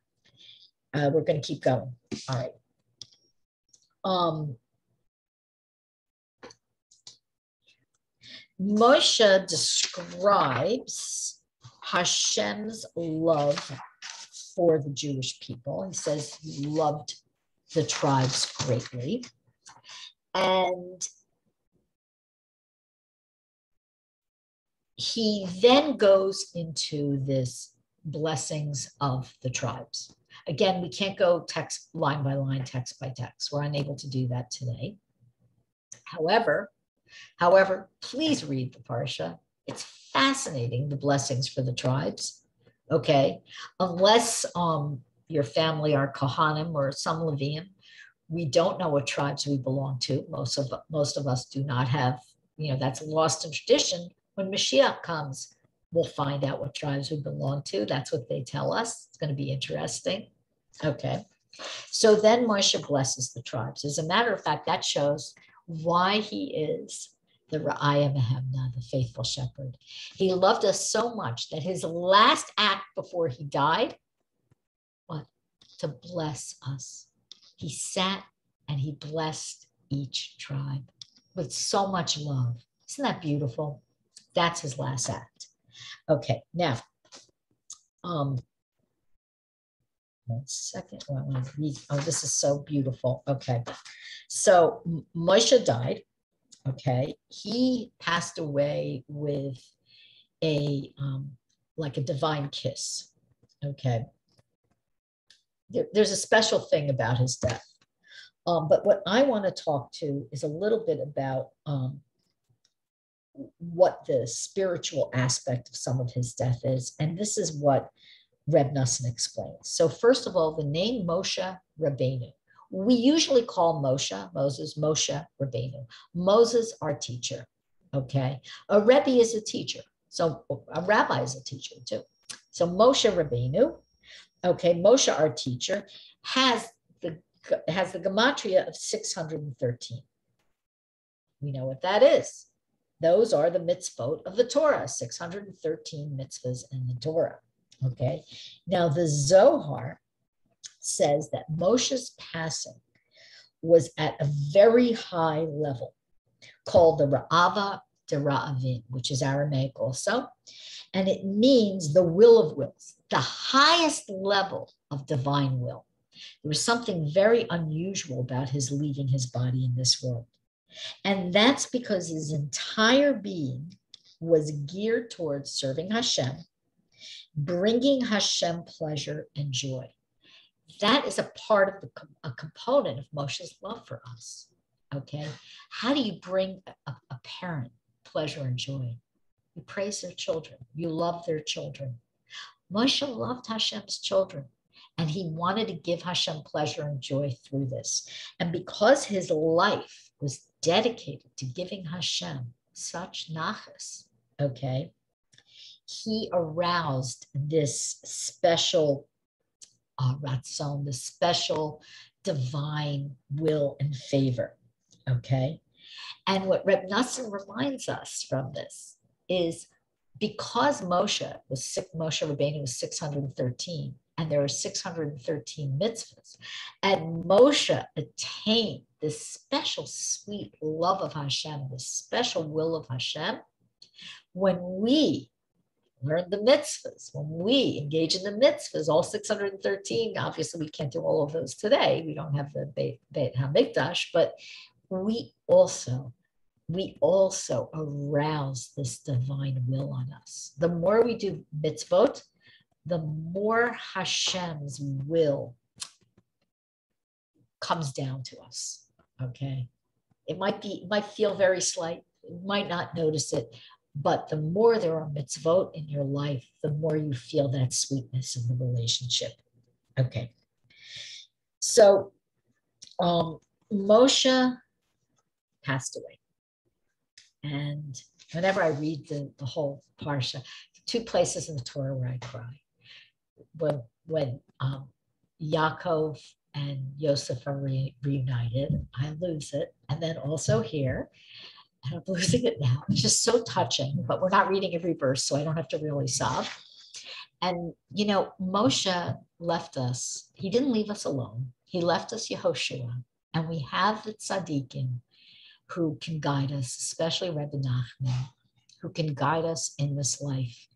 Speaker 2: uh, we're going to keep going. All right. Um, Moshe describes Hashem's love for the Jewish people. He says he loved the tribes greatly. And he then goes into this blessings of the tribes. Again, we can't go text line by line, text by text. We're unable to do that today. However, However, please read the Parsha. It's fascinating, the blessings for the tribes. Okay. Unless um, your family are Kohanim or some Leviim, we don't know what tribes we belong to. Most of most of us do not have, you know, that's lost in tradition. When Mashiach comes, we'll find out what tribes we belong to. That's what they tell us. It's going to be interesting. Okay. So then Moshe blesses the tribes. As a matter of fact, that shows why he is the Ra'aya Mehemna, the faithful shepherd. He loved us so much that his last act before he died, what? To bless us. He sat and he blessed each tribe with so much love. Isn't that beautiful? That's his last act. Okay, now, um, second. Oh, read. Oh, this is so beautiful. Okay. So Moshe died. Okay. He passed away with a um, like a divine kiss. Okay. There, there's a special thing about his death. Um, but what I want to talk to is a little bit about um, what the spiritual aspect of some of his death is. And this is what Reb Noson explains. So first of all, the name Moshe Rabbeinu. We usually call Moshe, Moses, Moshe Rabbeinu. Moses, our teacher, okay? A Rebbe is a teacher. So a rabbi is a teacher too. So Moshe Rabbeinu, okay, Moshe, our teacher, has the, has the gematria of 613. We know what that is. Those are the mitzvot of the Torah, 613 mitzvahs in the Torah. Okay. Now, the Zohar says that Moshe's passing was at a very high level called the Ra'ava de Ra'avim, which is Aramaic also. And it means the will of wills, the highest level of divine will. There was something very unusual about his leaving his body in this world. And that's because his entire being was geared towards serving Hashem bringing Hashem pleasure and joy. that is a part of the a component of Moshe's love for us. Okay. How do you bring a, a parent pleasure and joy? You praise their children, you love their children. Moshe loved Hashem's children and he wanted to give Hashem pleasure and joy through this. And because his life was dedicated to giving Hashem such nachas, okay, he aroused this special uh, ratzon, the special divine will and favor. Okay. And what Reb Noson reminds us from this is because Moshe was sick, Moshe Rabbeinu was 613, and there are 613 mitzvahs, and Moshe attained this special sweet love of Hashem, this special will of Hashem. When we learn the mitzvahs, when we engage in the mitzvahs, all 613, obviously we can't do all of those today. We don't have the Beit, HaMikdash, but we also we also arouse this divine will on us. The more we do mitzvot, the more Hashem's will comes down to us. Okay. It might be, it might feel very slight, might not notice it, but the more there are mitzvot in your life, the more you feel that sweetness in the relationship. Okay. So um, Moshe passed away. And whenever I read the, the whole Parsha, two places in the Torah where I cry. When, when um, Yaakov and Yosef are re- reunited, I lose it. And then also here, I'm losing it now. It's just so touching, but we're not reading every verse, so I don't have to really sob. And, you know, Moshe left us, he didn't leave us alone. He left us Yehoshua, and we have the tzaddikim who can guide us, especially Rebbe Nachman, who can guide us in this life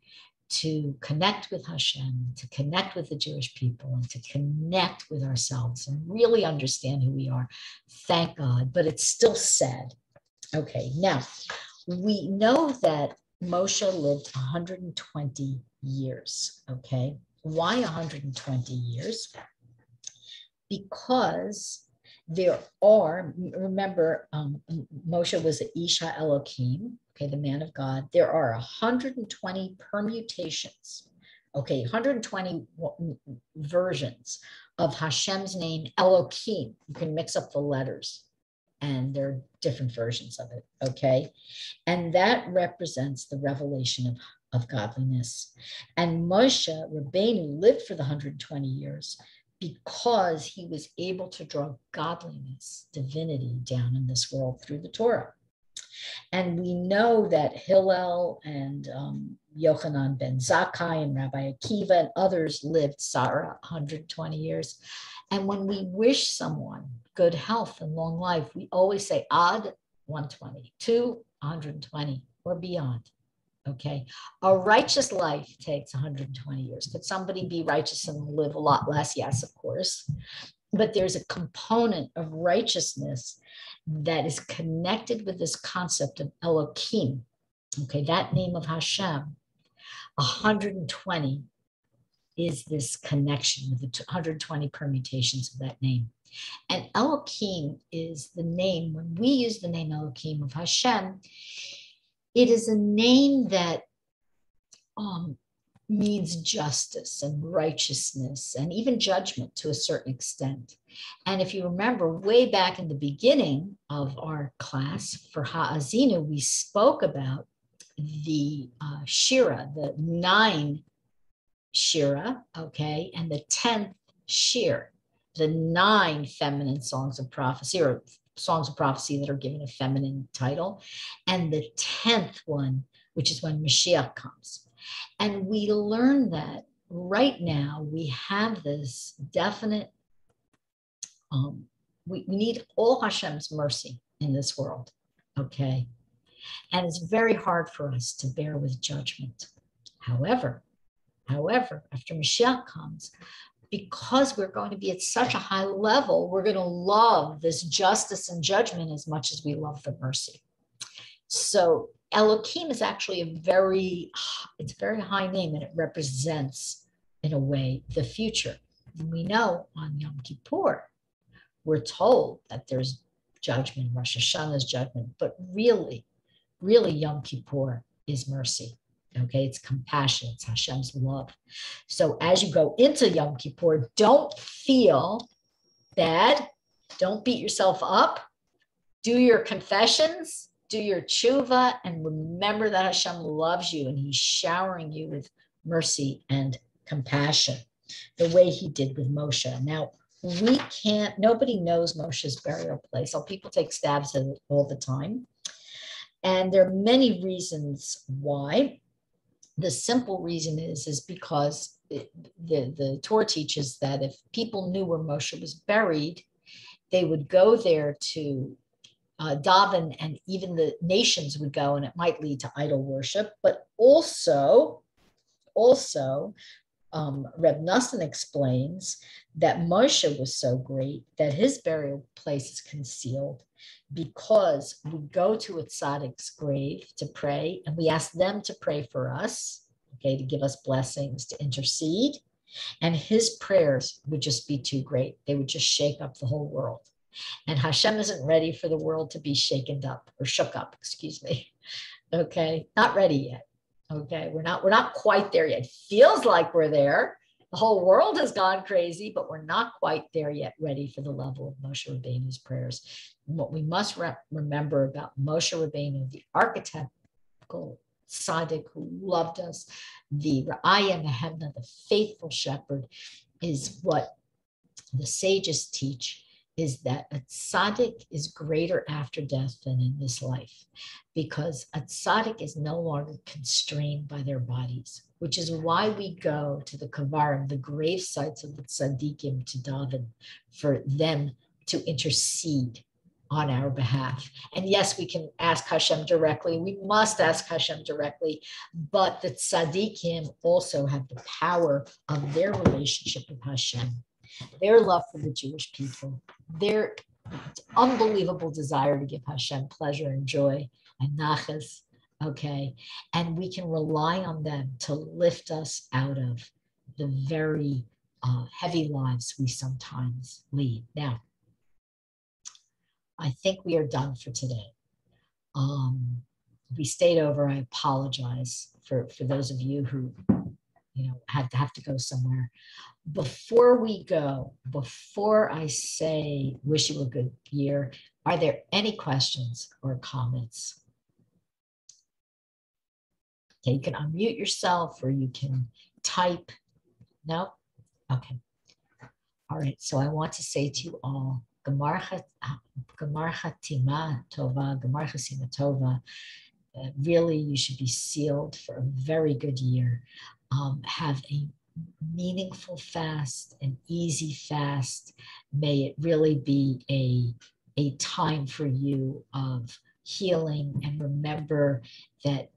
Speaker 2: to connect with Hashem, to connect with the Jewish people, and to connect with ourselves and really understand who we are. Thank God, but it's still sad. Okay, now we know that Moshe lived 120 years. Okay, why 120 years? Because there are, remember, um, Moshe was a Ish HaElohim, okay, the man of God. There are 120 permutations, okay, 120 versions of Hashem's name, Elohim. You can mix up the letters and there are different versions of it, okay? And that represents the revelation of, of godliness. And Moshe Rabbeinu lived for the 120 years because he was able to draw godliness, divinity down in this world through the Torah. And we know that Hillel and um, Yochanan ben Zakkai and Rabbi Akiva and others lived Sarah 120 years. And when we wish someone good health and long life, we always say Ad 120, to 120 or beyond. Okay. A righteous life takes 120 years. Could somebody be righteous and live a lot less? Yes, of course. But there's a component of righteousness that is connected with this concept of Elohim. Okay, that name of Hashem. 120 is this connection with the 120 permutations of that name. And Elohim is the name, when we use the name Elohim of Hashem, it is a name that um, means justice and righteousness and even judgment to a certain extent. And if you remember, way back in the beginning of our class for Ha'azinu, we spoke about the uh, Shira, the nine Shira, okay, and the 10th Shir, the nine feminine songs of prophecy or songs of prophecy that are given a feminine title, and the 10th one, which is when Mashiach comes. And we learn that right now we have this definite, um, we, we need all Hashem's mercy in this world, okay? And it's very hard for us to bear with judgment. However, however, after Mashiach comes, because we're going to be at such a high level, we're going to love this justice and judgment as much as we love the mercy. So Elohim is actually a very, it's a very high name and it represents, in a way, the future. we know on Yom Kippur, we're told that there's judgment, Rosh Hashanah's judgment, but really, really Yom Kippur is mercy. Okay, it's compassion, it's Hashem's love. So as you go into Yom Kippur, don't feel bad, don't beat yourself up, do your confessions, do your tshuva, and remember that Hashem loves you and He's showering you with mercy and compassion, the way He did with Moshe. Now, we can't, nobody knows Moshe's burial place. People take stabs at it all the time. And there are many reasons why. The simple reason is, is because it, the, the Torah teaches that if people knew where Moshe was buried, they would go there to uh, daven, and even the nations would go, and it might lead to idol worship. But also, also, um, Reb Noson explains that Moshe was so great that his burial place is concealed because we go to a tzaddik's grave to pray, and we ask them to pray for us, okay, to give us blessings, to intercede. And his prayers would just be too great. They would just shake up the whole world. And Hashem isn't ready for the world to be shaken up or shook up, excuse me. Okay, not ready yet. Okay, we're not we're not quite there yet. Feels like we're there. The whole world has gone crazy, but we're not quite there yet, ready for the level of Moshe Rabbeinu's prayers. And what we must re- remember about Moshe Rabbeinu, the archetypical tzaddik who loved us, the Ra'aya Mehemna, the faithful shepherd, is what the sages teach is that a tzaddik is greater after death than in this life because a tzaddik is no longer constrained by their bodies, which is why we go to the kavarim, the grave sites of the tzaddikim to daven for them to intercede on our behalf. And yes, we can ask Hashem directly. We must ask Hashem directly, but the tzaddikim also have the power of their relationship with Hashem their love for the Jewish people, their unbelievable desire to give Hashem pleasure and joy and nachas, okay? And we can rely on them to lift us out of the very uh, heavy lives we sometimes lead. Now, I think we are done for today. Um, we stayed over. I apologize for, for those of you who you know had to have to go somewhere. Before we go before i say wish you a good year are there any questions or comments? Okay you can unmute yourself or you can type. No? Okay. All right so i want to say to you all Gemar Chatima Tova, Gemar Chasima Tova. Uh, really, you should be sealed for a very good year um, have a meaningful fast, an easy fast. May it really be a, a time for you of healing and remember that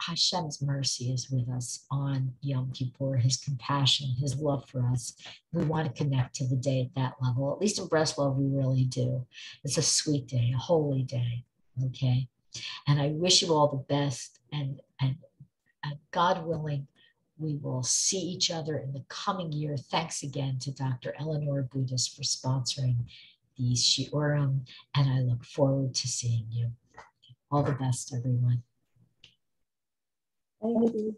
Speaker 2: Hashem's mercy is with us on Yom Kippur, his compassion, his love for us. We want to connect to the day at that level. At least in Breslov, we really do. It's a sweet day, a holy day. Okay. And I wish you all the best and, and, and God willing, we will see each other in the coming year. Thanks again to Dr. Eleanor Budis for sponsoring these Shiurim, and I look forward to seeing you. All the best, everyone.
Speaker 1: Thank you.